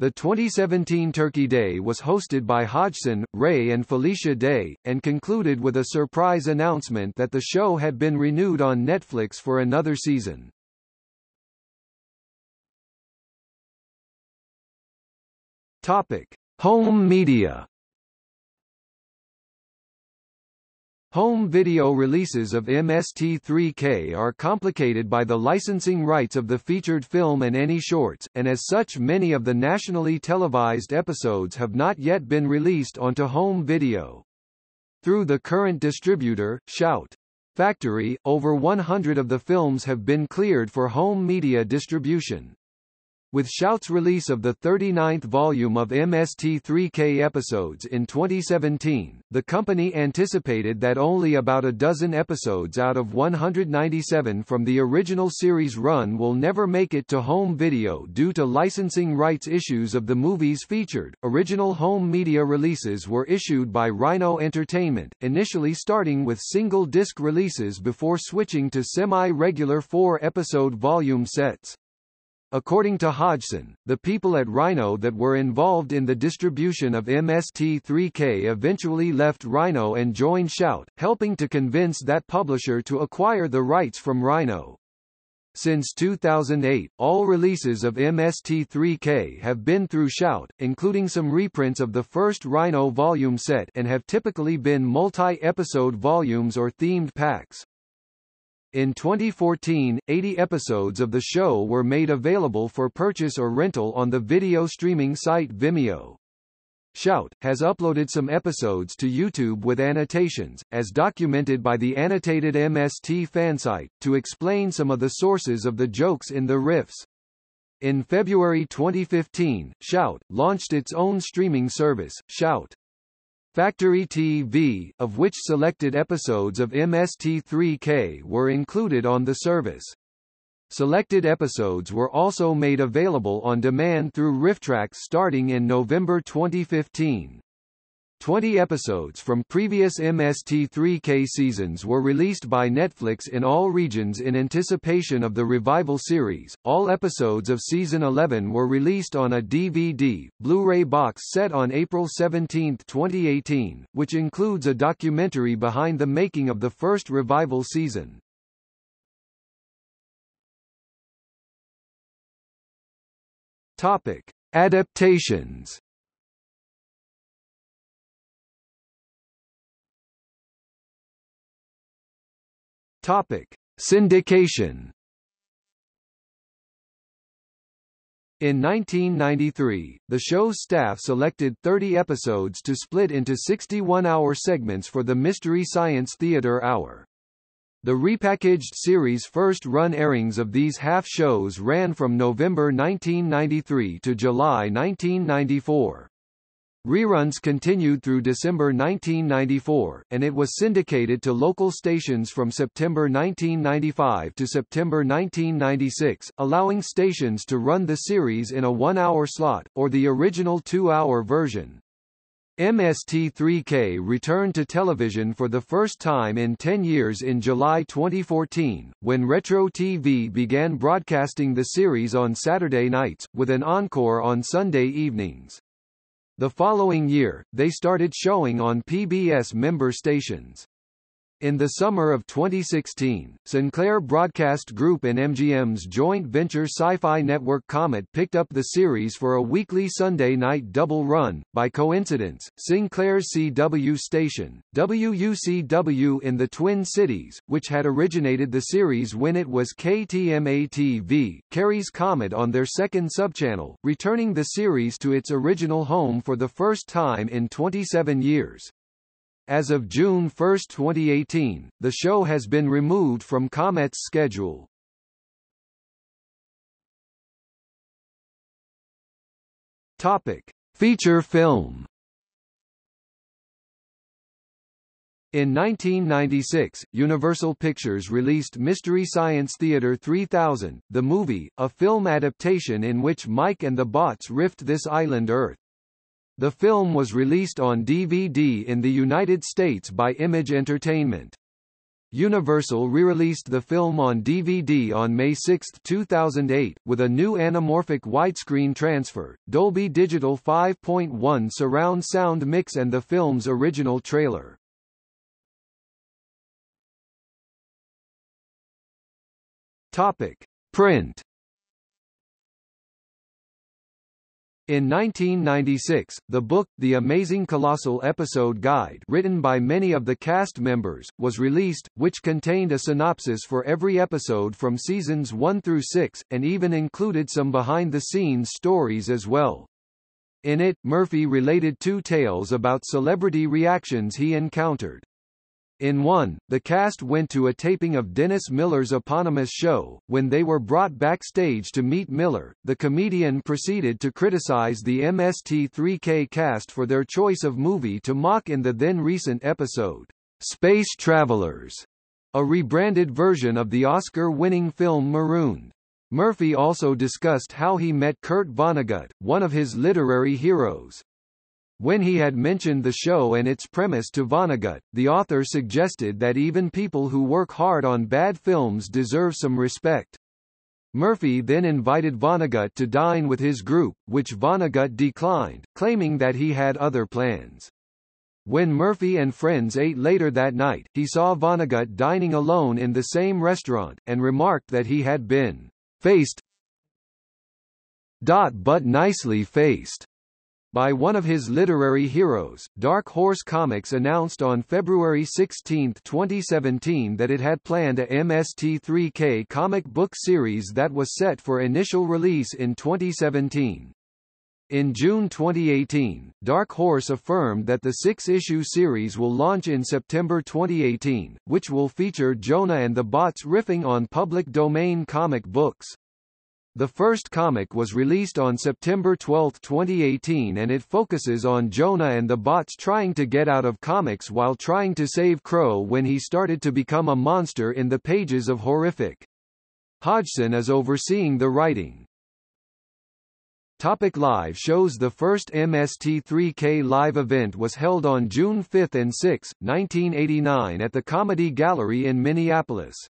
S1: The 2017 Turkey Day was hosted by Hodgson, Ray and Felicia Day, and concluded with a surprise announcement that the show had been renewed on Netflix for another season. Topic: Home media. Home video releases of MST3K are complicated by the licensing rights of the featured film and any shorts, and as such many of the nationally televised episodes have not yet been released onto home video. Through the current distributor, Shout! Factory, over 100 of the films have been cleared for home media distribution. With Shout's release of the 39th volume of MST3K episodes in 2017, the company anticipated that only about a dozen episodes out of 197 from the original series run will never make it to home video due to licensing rights issues of the movies featured. Original home media releases were issued by Rhino Entertainment, initially starting with single disc releases before switching to semi-regular four-episode volume sets. According to Hodgson, the people at Rhino that were involved in the distribution of MST3K eventually left Rhino and joined Shout, helping to convince that publisher to acquire the rights from Rhino. Since 2008, all releases of MST3K have been through Shout, including some reprints of the first Rhino volume set and have typically been multi-episode volumes or themed packs. In 2014, 80 episodes of the show were made available for purchase or rental on the video streaming site Vimeo. Shout! has uploaded some episodes to YouTube with annotations, as documented by the annotated MST fansite, to explain some of the sources of the jokes in the riffs. In February 2015, Shout! launched its own streaming service, Shout! Factory TV, of which selected episodes of MST3K were included on the service. Selected episodes were also made available on demand through RiffTrax starting in November 2015. 20 episodes from previous MST3K seasons were released by Netflix in all regions in anticipation of the revival series. All episodes of season 11 were released on a DVD, Blu-ray box set on April 17, 2018, which includes a documentary behind the making of the first revival season. Topic: Adaptations Topic: Syndication. In 1993, the show's staff selected 30 episodes to split into 61-hour segments for the Mystery Science Theater Hour. The repackaged series' first-run airings of these half-shows ran from November 1993 to July 1994. Reruns continued through December 1994, and it was syndicated to local stations from September 1995 to September 1996, allowing stations to run the series in a one-hour slot, or the original two-hour version. MST3K returned to television for the first time in 10 years in July 2014, when Retro TV began broadcasting the series on Saturday nights, with an encore on Sunday evenings. The following year, they started showing on PBS member stations. In the summer of 2016, Sinclair Broadcast Group and MGM's joint venture Sci-Fi Network Comet picked up the series for a weekly Sunday night double run. By coincidence, Sinclair's CW station, WUCW in the Twin Cities, which had originated the series when it was KTMA-TV, carries Comet on their second subchannel, returning the series to its original home for the first time in 27 years. As of June 1, 2018, the show has been removed from Comet's schedule. Topic: Feature film In 1996, Universal Pictures released Mystery Science Theater 3000, the movie, a film adaptation in which Mike and the Bots rift this island Earth. The film was released on DVD in the United States by Image Entertainment. Universal re-released the film on DVD on May 6, 2008, with a new anamorphic widescreen transfer, Dolby Digital 5.1 surround sound mix and the film's original trailer. Topic: Print. In 1996, the book, The Amazing Colossal Episode Guide written by many of the cast members, was released, which contained a synopsis for every episode from seasons 1 through 6, and even included some behind-the-scenes stories as well. In it, Murphy related two tales about celebrity reactions he encountered. In one, the cast went to a taping of Dennis Miller's eponymous show. When they were brought backstage to meet Miller, the comedian proceeded to criticize the MST3K cast for their choice of movie to mock in the then recent episode, Space Travelers, a rebranded version of the Oscar-winning film Marooned. Murphy also discussed how he met Kurt Vonnegut, one of his literary heroes. When he had mentioned the show and its premise to Vonnegut, the author suggested that even people who work hard on bad films deserve some respect. Murphy then invited Vonnegut to dine with his group, which Vonnegut declined, claiming that he had other plans. When Murphy and friends ate later that night, he saw Vonnegut dining alone in the same restaurant, and remarked that he had been faced but nicely faced by one of his literary heroes. Dark Horse Comics announced on February 16, 2017 that it had planned a MST3K comic book series that was set for initial release in 2017. In June 2018, Dark Horse affirmed that the six-issue series will launch in September 2018, which will feature Jonah and the Bots riffing on public domain comic books. The first comic was released on September 12, 2018 and it focuses on Jonah and the bots trying to get out of comics while trying to save Crow when he started to become a monster in the pages of Horrific. Hodgson is overseeing the writing. Topic live shows The first MST3K live event was held on June 5 and 6, 1989 at the Comedy Gallery in Minneapolis.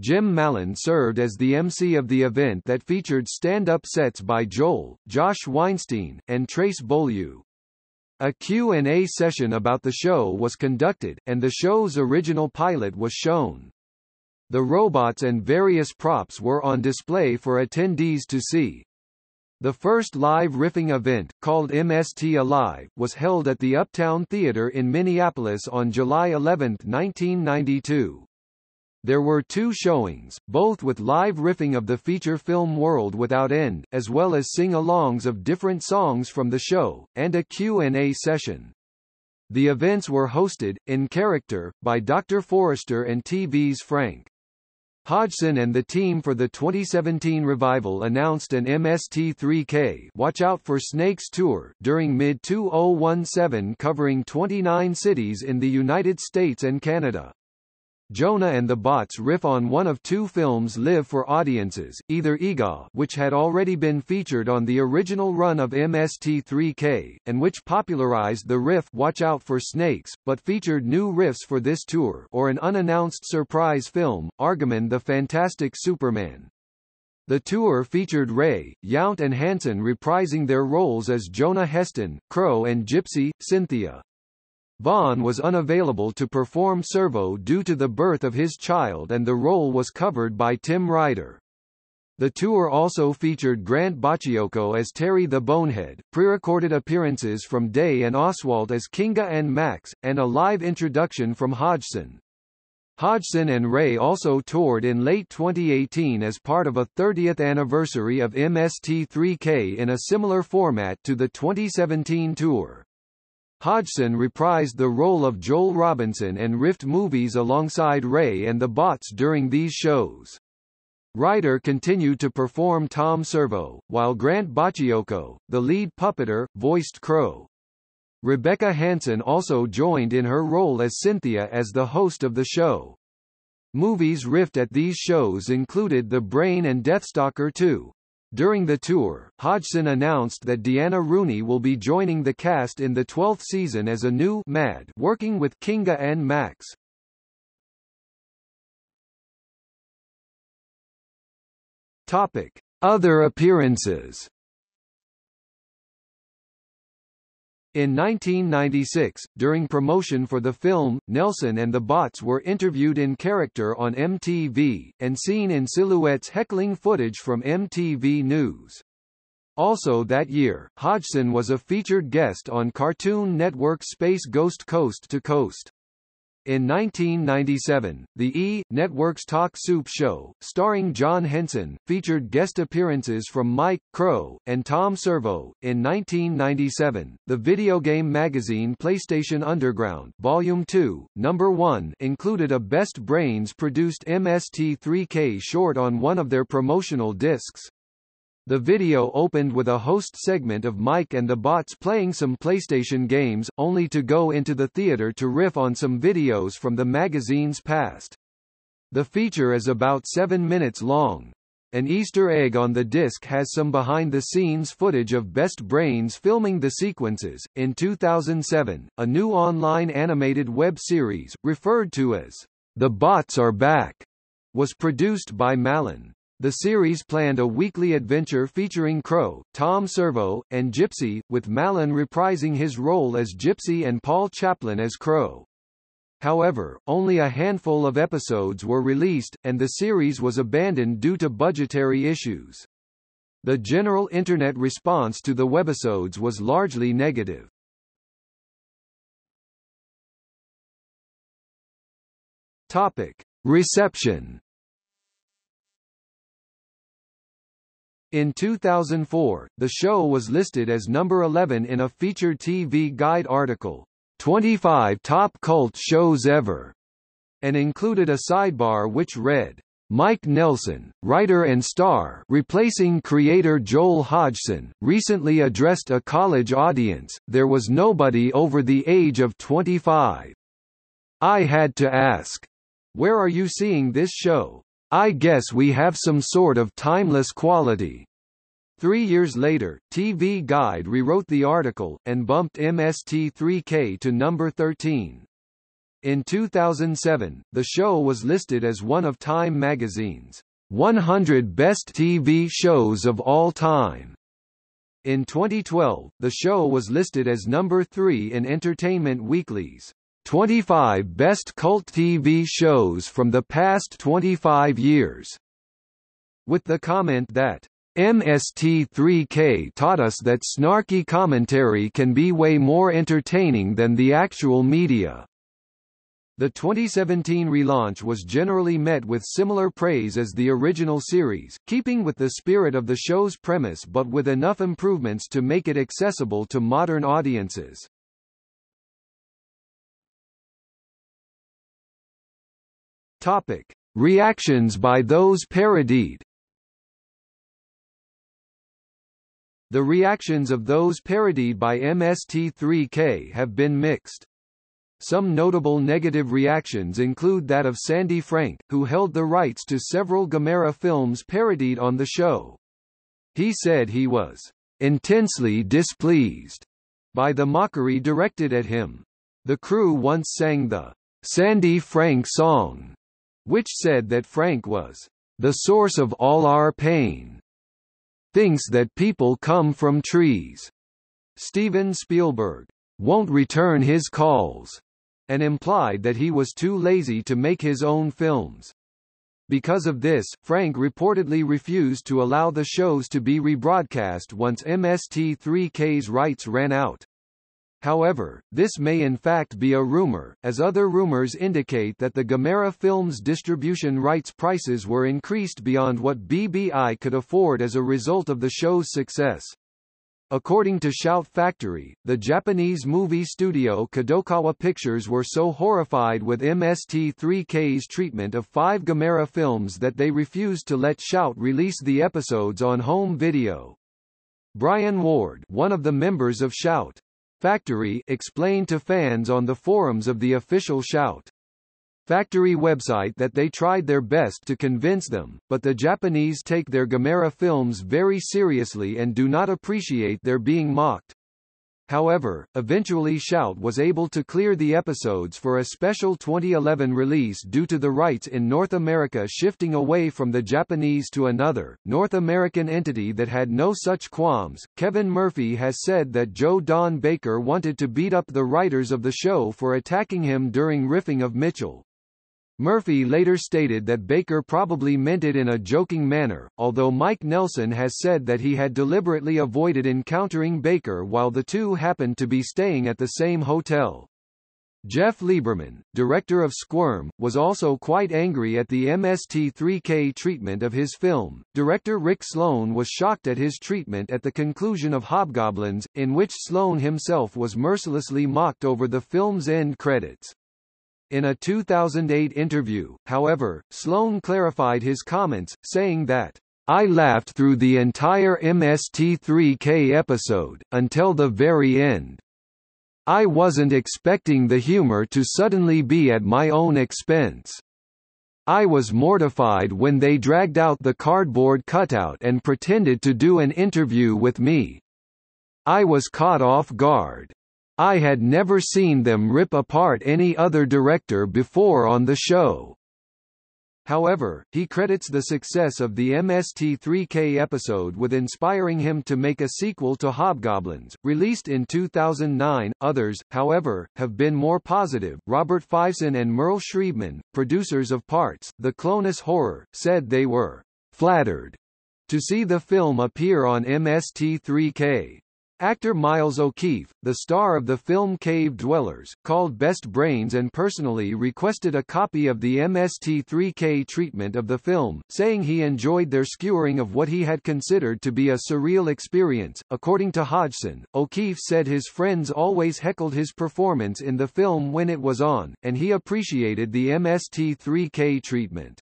S1: Jim Mallon served as the MC of the event that featured stand-up sets by Joel, Josh Weinstein, and Trace Beaulieu. A Q&A session about the show was conducted, and the show's original pilot was shown. The robots and various props were on display for attendees to see. The first live riffing event, called MST Alive, was held at the Uptown Theater in Minneapolis on July 11, 1992. There were two showings, both with live riffing of the feature film World Without End, as well as sing-alongs of different songs from the show, and a Q&A session. The events were hosted, in character, by Dr. Forrester and TV's Frank. Hodgson and the team for the 2017 revival announced an MST3K Watch Out for Snakes tour during mid-2017 covering 29 cities in the United States and Canada. Jonah and the Bots riff on one of two films live for audiences, either Eegah which had already been featured on the original run of MST3K, and which popularized the riff Watch Out for Snakes, but featured new riffs for this tour or an unannounced surprise film, Argoman the Fantastic Superman. The tour featured Ray, Yount and Hanson reprising their roles as Jonah Heston, Crow and Gypsy, Cynthia. Vaughn was unavailable to perform Servo due to the birth of his child and the role was covered by Tim Ryder. The tour also featured Grant Baciocco as Terry the Bonehead, pre-recorded appearances from Day and Oswalt as Kinga and Max, and a live introduction from Hodgson. Hodgson and Ray also toured in late 2018 as part of a 30th anniversary of MST3K in a similar format to the 2017 tour. Hodgson reprised the role of Joel Robinson and riffed movies alongside Ray and the Bots during these shows. Ryder continued to perform Tom Servo, while Grant Baciocco, the lead puppeter, voiced Crow. Rebecca Hanson also joined in her role as Cynthia as the host of the show. Movies riffed at these shows included The Brain and Deathstalker 2. During the tour, Hodgson announced that Deanna Rooney will be joining the cast in the 12th season as a new Mad working with Kinga and Max. Topic: Other appearances. In 1996, during promotion for the film, Nelson and the Bots were interviewed in character on MTV, and seen in silhouettes heckling footage from MTV News. Also that year, Hodgson was a featured guest on Cartoon Network's Space Ghost Coast to Coast. In 1997, the E! Network's Talk Soup Show, starring John Henson, featured guest appearances from Mike, Crow, and Tom Servo. In 1997, the video game magazine PlayStation Underground Volume 2, Number 1 included a Best Brains produced MST3K short on one of their promotional discs. The video opened with a host segment of Mike and the bots playing some PlayStation games, only to go into the theater to riff on some videos from the magazine's past. The feature is about seven minutes long. An Easter egg on the disc has some behind-the-scenes footage of Best Brains filming the sequences. In 2007, a new online animated web series, referred to as The Bots Are Back, was produced by Mallon. The series planned a weekly adventure featuring Crow, Tom Servo, and Gypsy, with Mallon reprising his role as Gypsy and Paul Chaplin as Crow. However, only a handful of episodes were released, and the series was abandoned due to budgetary issues. The general internet response to the webisodes was largely negative. Topic: Reception In 2004, the show was listed as number 11 in a featured TV Guide article, 25 Top Cult Shows Ever, and included a sidebar which read, Mike Nelson, writer and star replacing creator Joel Hodgson, recently addressed a college audience, there was nobody over the age of 25. I had to ask, where are you seeing this show? I guess we have some sort of timeless quality. Three years later, TV Guide rewrote the article, and bumped MST3K to number 13. In 2007, the show was listed as one of Time magazine's 100 Best TV Shows of All Time. In 2012, the show was listed as number 3 in Entertainment Weekly's 25 Best Cult TV Shows from the Past 25 Years, with the comment that MST3K taught us that snarky commentary can be way more entertaining than the actual media. The 2017 relaunch was generally met with similar praise as the original series, keeping with the spirit of the show's premise but with enough improvements to make it accessible to modern audiences. Topic: Reactions by those parodied. The reactions of those parodied by MST3K have been mixed. Some notable negative reactions include that of Sandy Frank, who held the rights to several Gamera films parodied on the show. He said he was intensely displeased by the mockery directed at him. The crew once sang the Sandy Frank song which said that Frank was the source of all our pain. Thinks that people come from trees. Steven Spielberg won't return his calls, and implied that he was too lazy to make his own films. Because of this, Frank reportedly refused to allow the shows to be rebroadcast once MST3K's rights ran out. However, this may in fact be a rumor, as other rumors indicate that the Gamera film's distribution rights prices were increased beyond what BBI could afford as a result of the show's success. According to Shout Factory, the Japanese movie studio Kadokawa Pictures were so horrified with MST3K's treatment of five Gamera films that they refused to let Shout release the episodes on home video. Brian Ward one of the members of Shout Factory explained to fans on the forums of the official Shout! Factory website that they tried their best to convince them, but the Japanese take their Gamera films very seriously and do not appreciate their being mocked. However, eventually Shout was able to clear the episodes for a special 2011 release due to the rights in North America shifting away from the Japanese to another, North American entity that had no such qualms. Kevin Murphy has said that Joe Don Baker wanted to beat up the writers of the show for attacking him during riffing of Mitchell. Murphy later stated that Baker probably meant it in a joking manner, although Mike Nelson has said that he had deliberately avoided encountering Baker while the two happened to be staying at the same hotel. Jeff Lieberman, director of Squirm, was also quite angry at the MST3K treatment of his film. Director Rick Sloane was shocked at his treatment at the conclusion of Hobgoblins, in which Sloane himself was mercilessly mocked over the film's end credits. In a 2008 interview, however, Sloane clarified his comments, saying that, I laughed through the entire MST3K episode, until the very end. I wasn't expecting the humor to suddenly be at my own expense. I was mortified when they dragged out the cardboard cutout and pretended to do an interview with me. I was caught off guard. I had never seen them rip apart any other director before on the show. However, he credits the success of the MST3K episode with inspiring him to make a sequel to Hobgoblins, released in 2009. Others, however, have been more positive. Robert Fiveson and Myrl Schreibman, producers of Parts, The Clonus Horror, said they were flattered to see the film appear on MST3K. Actor Miles O'Keefe, the star of the film Cave Dwellers, called Best Brains and personally requested a copy of the MST3K treatment of the film, saying he enjoyed their skewering of what he had considered to be a surreal experience. According to Hodgson, O'Keefe said his friends always heckled his performance in the film when it was on, and he appreciated the MST3K treatment.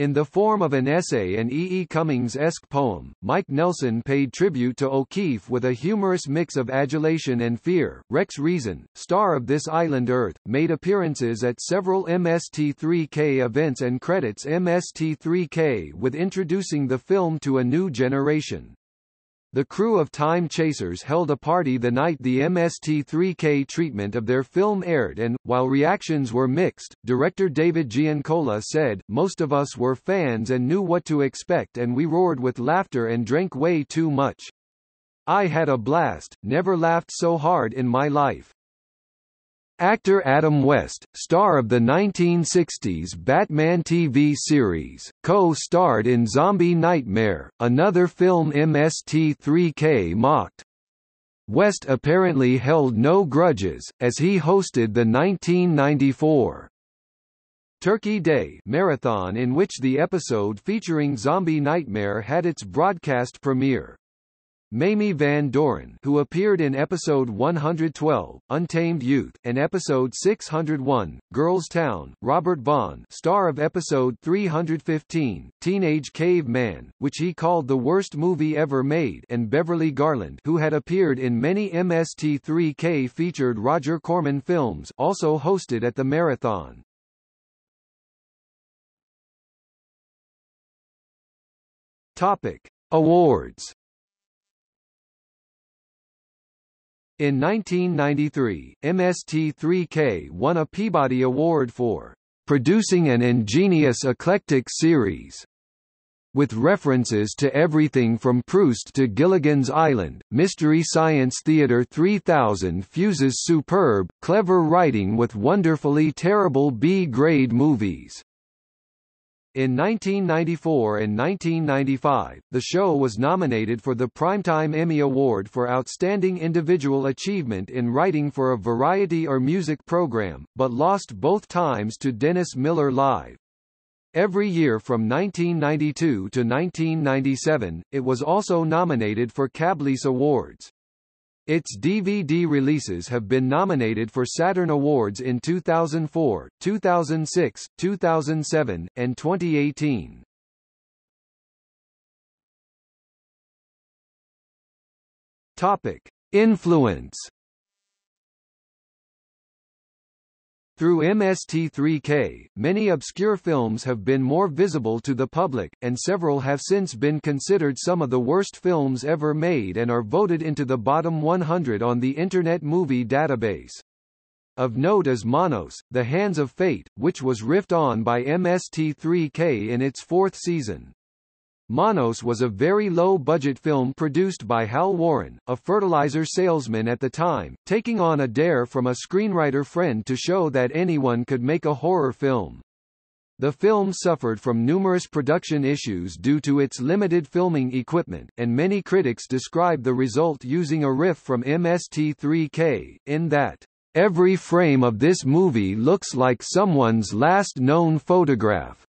S1: In the form of an essay and E. E. Cummings-esque poem, Mike Nelson paid tribute to O'Keefe with a humorous mix of adulation and fear. Rex Reason, star of This Island Earth, made appearances at several MST3K events and credits MST3K with introducing the film to a new generation. The crew of Time Chasers held a party the night the MST3K treatment of their film aired and, while reactions were mixed, director David Giancola said, Most of us were fans and knew what to expect and we roared with laughter and drank way too much. I had a blast, never laughed so hard in my life. Actor Adam West, star of the 1960s Batman TV series, co-starred in Zombie Nightmare, another film MST3K mocked. West apparently held no grudges, as he hosted the 1994 Turkey Day marathon in which the episode featuring Zombie Nightmare had its broadcast premiere. Mamie Van Doren who appeared in episode 112, Untamed Youth, and episode 601, Girls Town, Robert Vaughn star of episode 315, Teenage Cave Man, which he called the worst movie ever made and Beverly Garland who had appeared in many MST3K featured Roger Corman films also hosted at the marathon. Topic. Awards In 1993, MST3K won a Peabody Award for producing an ingenious eclectic series. With references to everything from Proust to Gilligan's Island, Mystery Science Theater 3000 fuses superb, clever writing with wonderfully terrible B-grade movies. In 1994 and 1995, the show was nominated for the Primetime Emmy Award for Outstanding Individual Achievement in Writing for a Variety or Music Program, but lost both times to Dennis Miller Live. Every year from 1992 to 1997, it was also nominated for CableACE Awards. Its DVD releases have been nominated for Saturn Awards in 2004, 2006, 2007, and 2018. Topic: Influence Through MST3K, many obscure films have been more visible to the public, and several have since been considered some of the worst films ever made and are voted into the bottom 100 on the Internet Movie Database. Of note is Manos, The Hands of Fate, which was riffed on by MST3K in its fourth season. Manos was a very low-budget film produced by Hal Warren, a fertilizer salesman at the time, taking on a dare from a screenwriter friend to show that anyone could make a horror film. The film suffered from numerous production issues due to its limited filming equipment, and many critics describe the result using a riff from MST3K, in that, "...every frame of this movie looks like someone's last known photograph."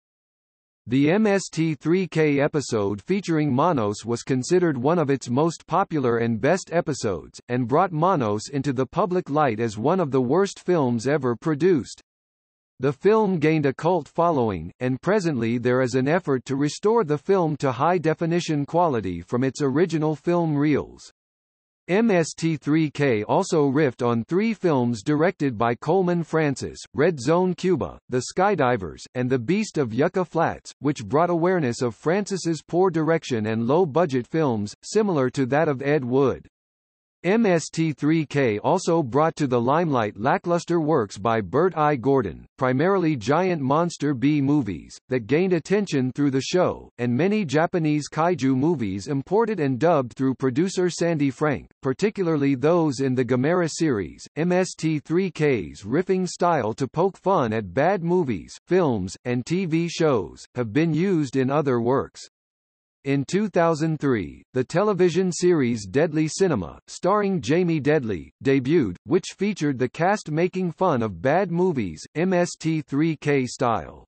S1: The MST3K episode featuring Manos was considered one of its most popular and best episodes, and brought Manos into the public light as one of the worst films ever produced. The film gained a cult following, and presently there is an effort to restore the film to high-definition quality from its original film reels. MST3K also riffed on three films directed by Coleman Francis, Red Zone Cuba, The Skydivers, and The Beast of Yucca Flats, which brought awareness of Francis's poor direction and low-budget films, similar to that of Ed Wood. MST3K also brought to the limelight lackluster works by Bert I. Gordon, primarily giant monster B movies, that gained attention through the show, and many Japanese kaiju movies imported and dubbed through producer Sandy Frank, particularly those in the Gamera series. MST3K's riffing style to poke fun at bad movies, films, and TV shows, have been used in other works. In 2003, the television series Deadly Cinema, starring Jamie Deadly, debuted, which featured the cast making fun of bad movies, MST3K style.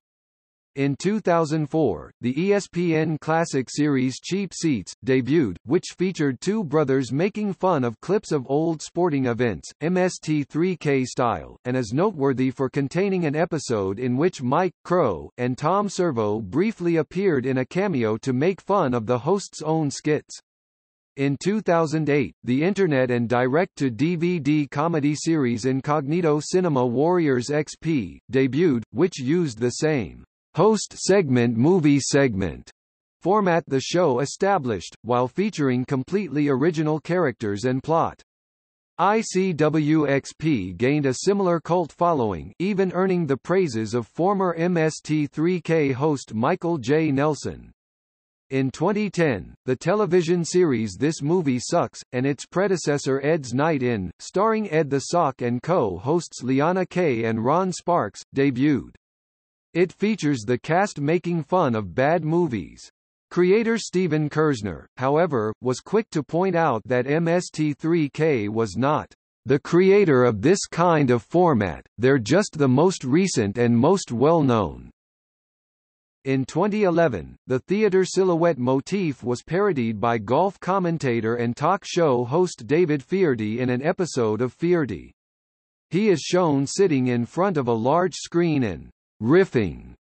S1: In 2004, the ESPN classic series Cheap Seats, debuted, which featured two brothers making fun of clips of old sporting events, MST3K style, and is noteworthy for containing an episode in which Mike, Crow, and Tom Servo briefly appeared in a cameo to make fun of the host's own skits. In 2008, the Internet and direct-to-DVD comedy series Incognito Cinema Warriors XP, debuted, which used the same host segment movie segment format the show established, while featuring completely original characters and plot. ICWXP gained a similar cult following, even earning the praises of former MST3K host Michael J. Nelson. In 2010, the television series This Movie Sucks, and its predecessor Ed's Night In, starring Ed the Sock and co-hosts Liana Kay and Ron Sparks, debuted. It features the cast making fun of bad movies. Creator Steven Kerzner, however, was quick to point out that MST3K was not the creator of this kind of format, they're just the most recent and most well-known. In 2011, the theater silhouette motif was parodied by golf commentator and talk show host David Feherty in an episode of Feherty. He is shown sitting in front of a large screen and riffing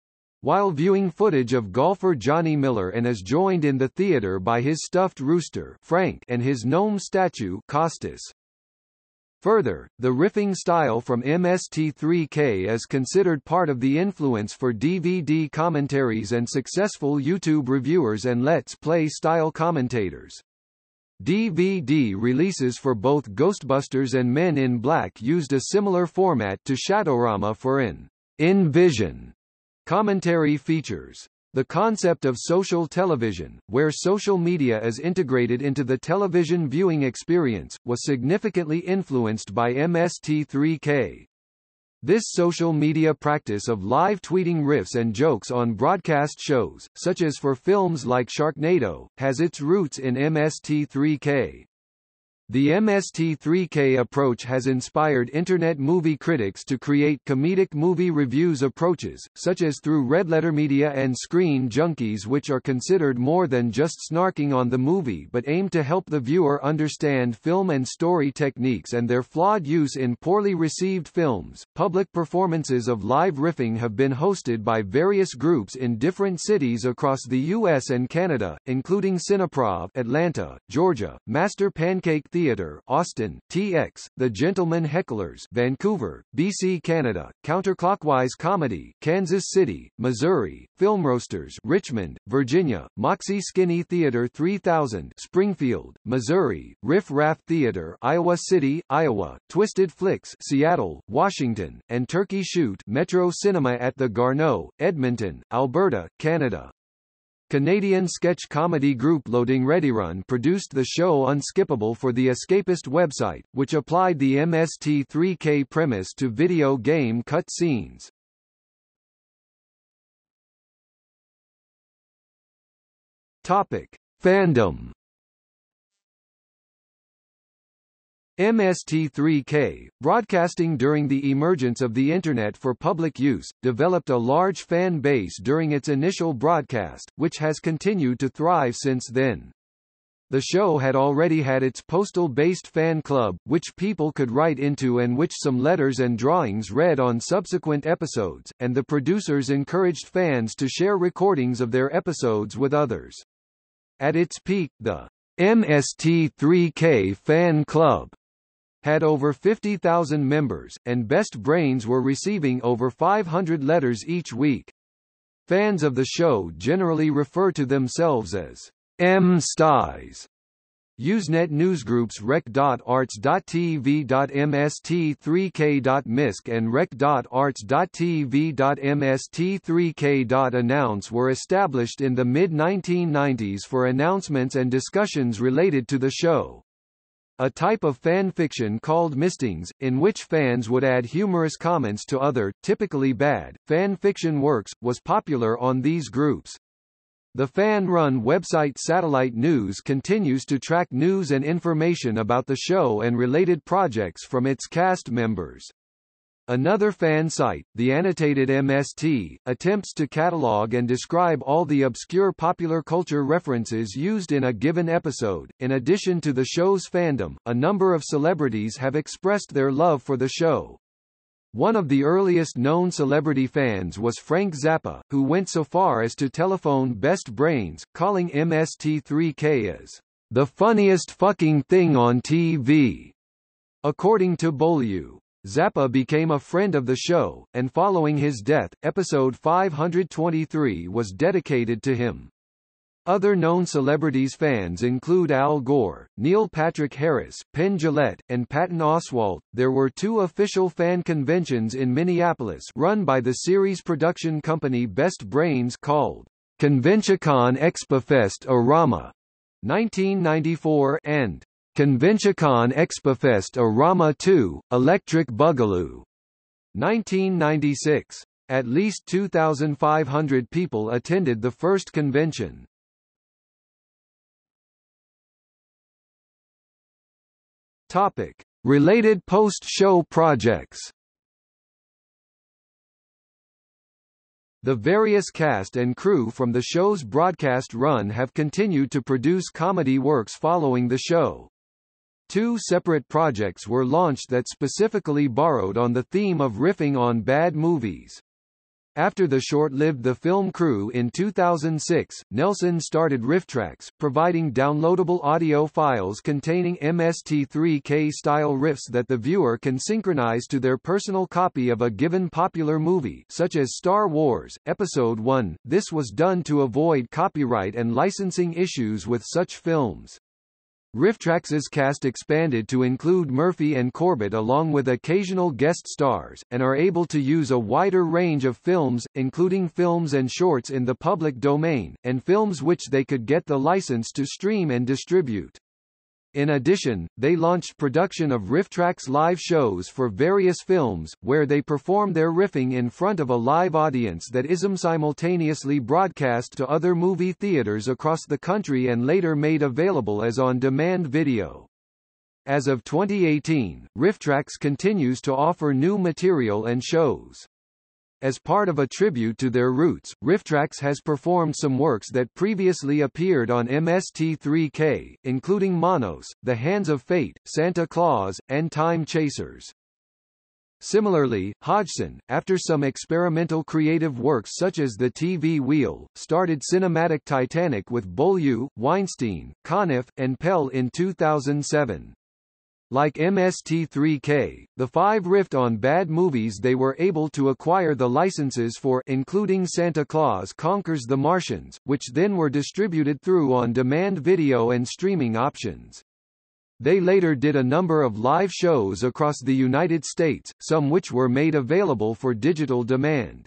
S1: while viewing footage of golfer Johnny Miller and is joined in the theater by his stuffed rooster Frank and his gnome statue Costas. Further, the riffing style from MST3K is considered part of the influence for DVD commentaries and successful YouTube reviewers and Let's Play style commentators. DVD releases for both Ghostbusters and Men in Black used a similar format to Shadowrama for an in Vision commentary features the concept of social television, where social media is integrated into the television viewing experience, was significantly influenced by MST3K. This social media practice of live tweeting riffs and jokes on broadcast shows, such as for films like Sharknado, has its roots in MST3K. The MST3K approach has inspired Internet movie critics to create comedic movie reviews approaches, such as through Red Letter Media and Screen Junkies which are considered more than just snarking on the movie but aim to help the viewer understand film and story techniques and their flawed use in poorly received films. Public performances of live riffing have been hosted by various groups in different cities across the US and Canada, including Cineprov Atlanta, Georgia, Master Pancake Theater Theatre, Austin, TX, The Gentlemen Hecklers, Vancouver, BC, Canada, Counterclockwise Comedy, Kansas City, Missouri, Film Roasters, Richmond, Virginia, Moxie Skinny Theatre 3000, Springfield, Missouri, Riff Raff Theatre, Iowa City, Iowa, Twisted Flicks, Seattle, Washington, and Turkey Shoot, Metro Cinema at the Garneau, Edmonton, Alberta, Canada. Canadian sketch comedy group Loading Ready Run produced the show Unskippable for the Escapist website, which applied the MST3K premise to video game cut scenes. Topic: Fandom MST3K, broadcasting during the emergence of the Internet for public use, developed a large fan base during its initial broadcast, which has continued to thrive since then. The show had already had its postal-based fan club, which people could write into and which some letters and drawings read on subsequent episodes, and the producers encouraged fans to share recordings of their episodes with others. At its peak, the MST3K Fan Club had over 50,000 members, and Best Brains were receiving over 500 letters each week. Fans of the show generally refer to themselves as MSTies. Usenet newsgroups rec.arts.tv.mst3k.misc and rec.arts.tv.mst3k.announce were established in the mid-1990s for announcements and discussions related to the show a type of fan fiction called mistings, in which fans would add humorous comments to other, typically bad, fan fiction works, was popular on these groups. The fan-run website Satellite News continues to track news and information about the show and related projects from its cast members. Another fan site, the annotated MST, attempts to catalog and describe all the obscure popular culture references used in a given episode. In addition to the show's fandom, a number of celebrities have expressed their love for the show. One of the earliest known celebrity fans was Frank Zappa, who went so far as to telephone Best Brains, calling MST3K as the funniest fucking thing on TV. According to Beaulieu. Zappa became a friend of the show, and following his death, episode 523 was dedicated to him. Other known celebrities fans include Al Gore, Neil Patrick Harris, Penn Jillette, and Patton Oswalt. There were two official fan conventions in Minneapolis run by the series production company Best Brains called ConventionCon Expofest Arama 1994 and ConventionCon Expofest Arama 2, Electric Boogaloo. 1996. At least 2,500 people attended the first convention. Topic. Related post-show projects The various cast and crew from the show's broadcast run have continued to produce comedy works following the show. Two separate projects were launched that specifically borrowed on the theme of riffing on bad movies. After the short-lived The Film Crew in 2006, Nelson started RiffTrax, providing downloadable audio files containing MST3K-style riffs that the viewer can synchronize to their personal copy of a given popular movie such as Star Wars, Episode 1. This was done to avoid copyright and licensing issues with such films. RiffTrax's cast expanded to include Murphy and Corbett along with occasional guest stars, and are able to use a wider range of films, including films and shorts in the public domain, and films which they could get the license to stream and distribute. In addition, they launched production of RiffTrax live shows for various films, where they perform their riffing in front of a live audience that ism simultaneously broadcast to other movie theaters across the country and later made available as on-demand video. As of 2018, RiffTrax continues to offer new material and shows. As part of a tribute to their roots, RiffTrax has performed some works that previously appeared on MST3K, including Manos, The Hands of Fate, Santa Claus, and Time Chasers. Similarly, Hodgson, after some experimental creative works such as The TV Wheel, started Cinematic Titanic with Beaulieu, Weinstein, Conniff, and Pehl in 2007. Like MST3K, the five riffed on bad movies they were able to acquire the licenses for including Santa Claus Conquers the Martians, which then were distributed through on-demand video and streaming options. They later did a number of live shows across the United States, some which were made available for digital demand.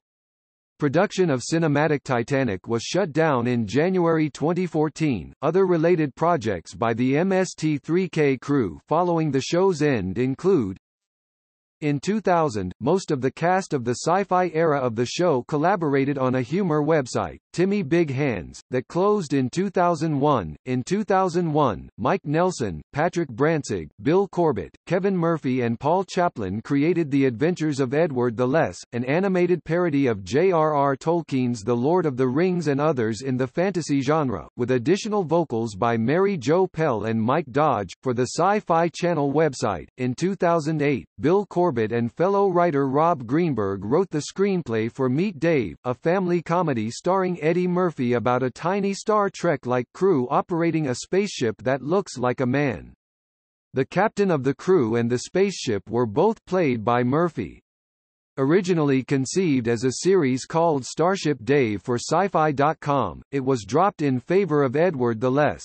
S1: Production of Cinematic Titanic was shut down in January 2014. Other related projects by the MST3K crew following the show's end include in 2000, most of the cast of the sci-fi era of the show collaborated on a humor website, Timmy Big Hands, that closed in 2001. In 2001, Mike Nelson, Patrick Brantseg, Bill Corbett, Kevin Murphy and Paul Chaplin created The Adventures of Edward the Less, an animated parody of J.R.R. Tolkien's The Lord of the Rings and others in the fantasy genre, with additional vocals by Mary Jo Pehl and Mike Dodge, for the Sci-Fi Channel website. In 2008, Bill Corbett Corbett and fellow writer Rob Greenberg wrote the screenplay for Meet Dave, a family comedy starring Eddie Murphy about a tiny Star Trek-like crew operating a spaceship that looks like a man. The captain of the crew and the spaceship were both played by Murphy. Originally conceived as a series called Starship Dave for Sci-Fi.com, it was dropped in favor of Edward the Less.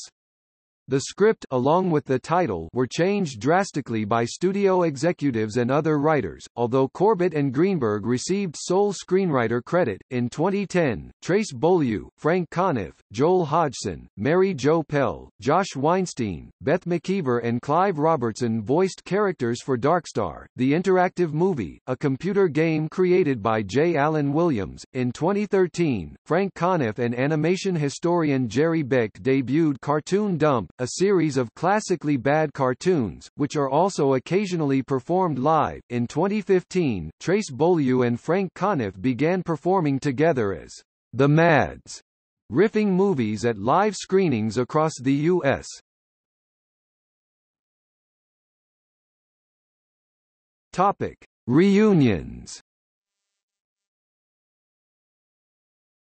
S1: The script along with the title were changed drastically by studio executives and other writers, although Corbett and Greenberg received sole screenwriter credit. In 2010, Trace Beaulieu, Frank Conniff, Joel Hodgson, Mary Jo Pehl, Josh Weinstein, Beth McKeever and Clive Robertson voiced characters for Darkstar, the interactive movie, a computer game created by J. Allen Williams. In 2013, Frank Conniff and animation historian Jerry Beck debuted Cartoon Dump, a series of classically bad cartoons, which are also occasionally performed live. In 2015, Trace Beaulieu and Frank Conniff began performing together as The Mads, riffing movies at live screenings across the U.S. Topic: Reunions.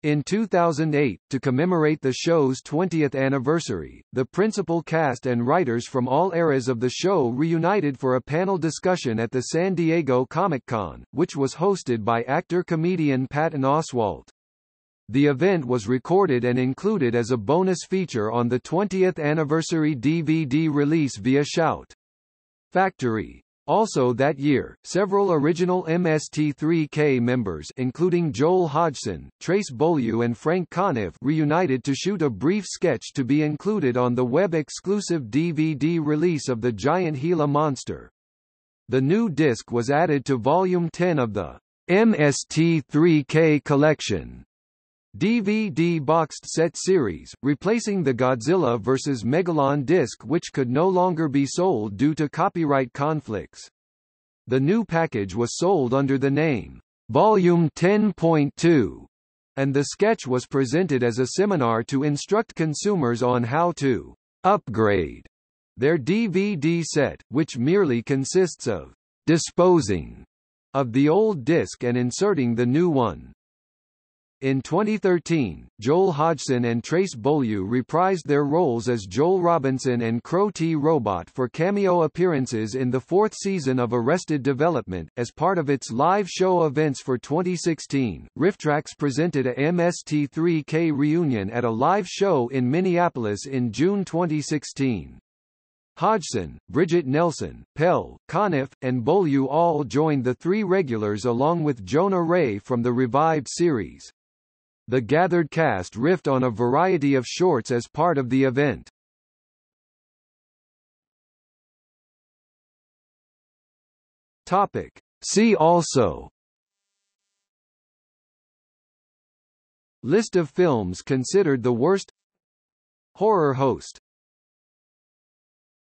S1: In 2008, to commemorate the show's 20th anniversary, the principal cast and writers from all eras of the show reunited for a panel discussion at the San Diego Comic-Con, which was hosted by actor-comedian Patton Oswalt. The event was recorded and included as a bonus feature on the 20th anniversary DVD release via Shout! Factory. Also that year, several original MST3K members including Joel Hodgson, Trace Beaulieu and Frank Conniff reunited to shoot a brief sketch to be included on the web-exclusive DVD release of The Giant Gila Monster. The new disc was added to Volume 10 of the MST3K collection. DVD boxed set series, replacing the Godzilla vs. Megalon disc which could no longer be sold due to copyright conflicts. The new package was sold under the name, Volume 10.2, and the sketch was presented as a seminar to instruct consumers on how to upgrade their DVD set, which merely consists of disposing of the old disc and inserting the new one. In 2013, Joel Hodgson and Trace Beaulieu reprised their roles as Joel Robinson and Crow T. Robot for cameo appearances in the fourth season of Arrested Development. As part of its live show events for 2016, RiffTrax presented a MST3K reunion at a live show in Minneapolis in June 2016. Hodgson, Bridget Nelson, Pehl, Conniff, and Beaulieu all joined the three regulars along with Jonah Ray from the revived series. The gathered cast riffed on a variety of shorts as part of the event. Topic. See also List of films considered the worst Horror host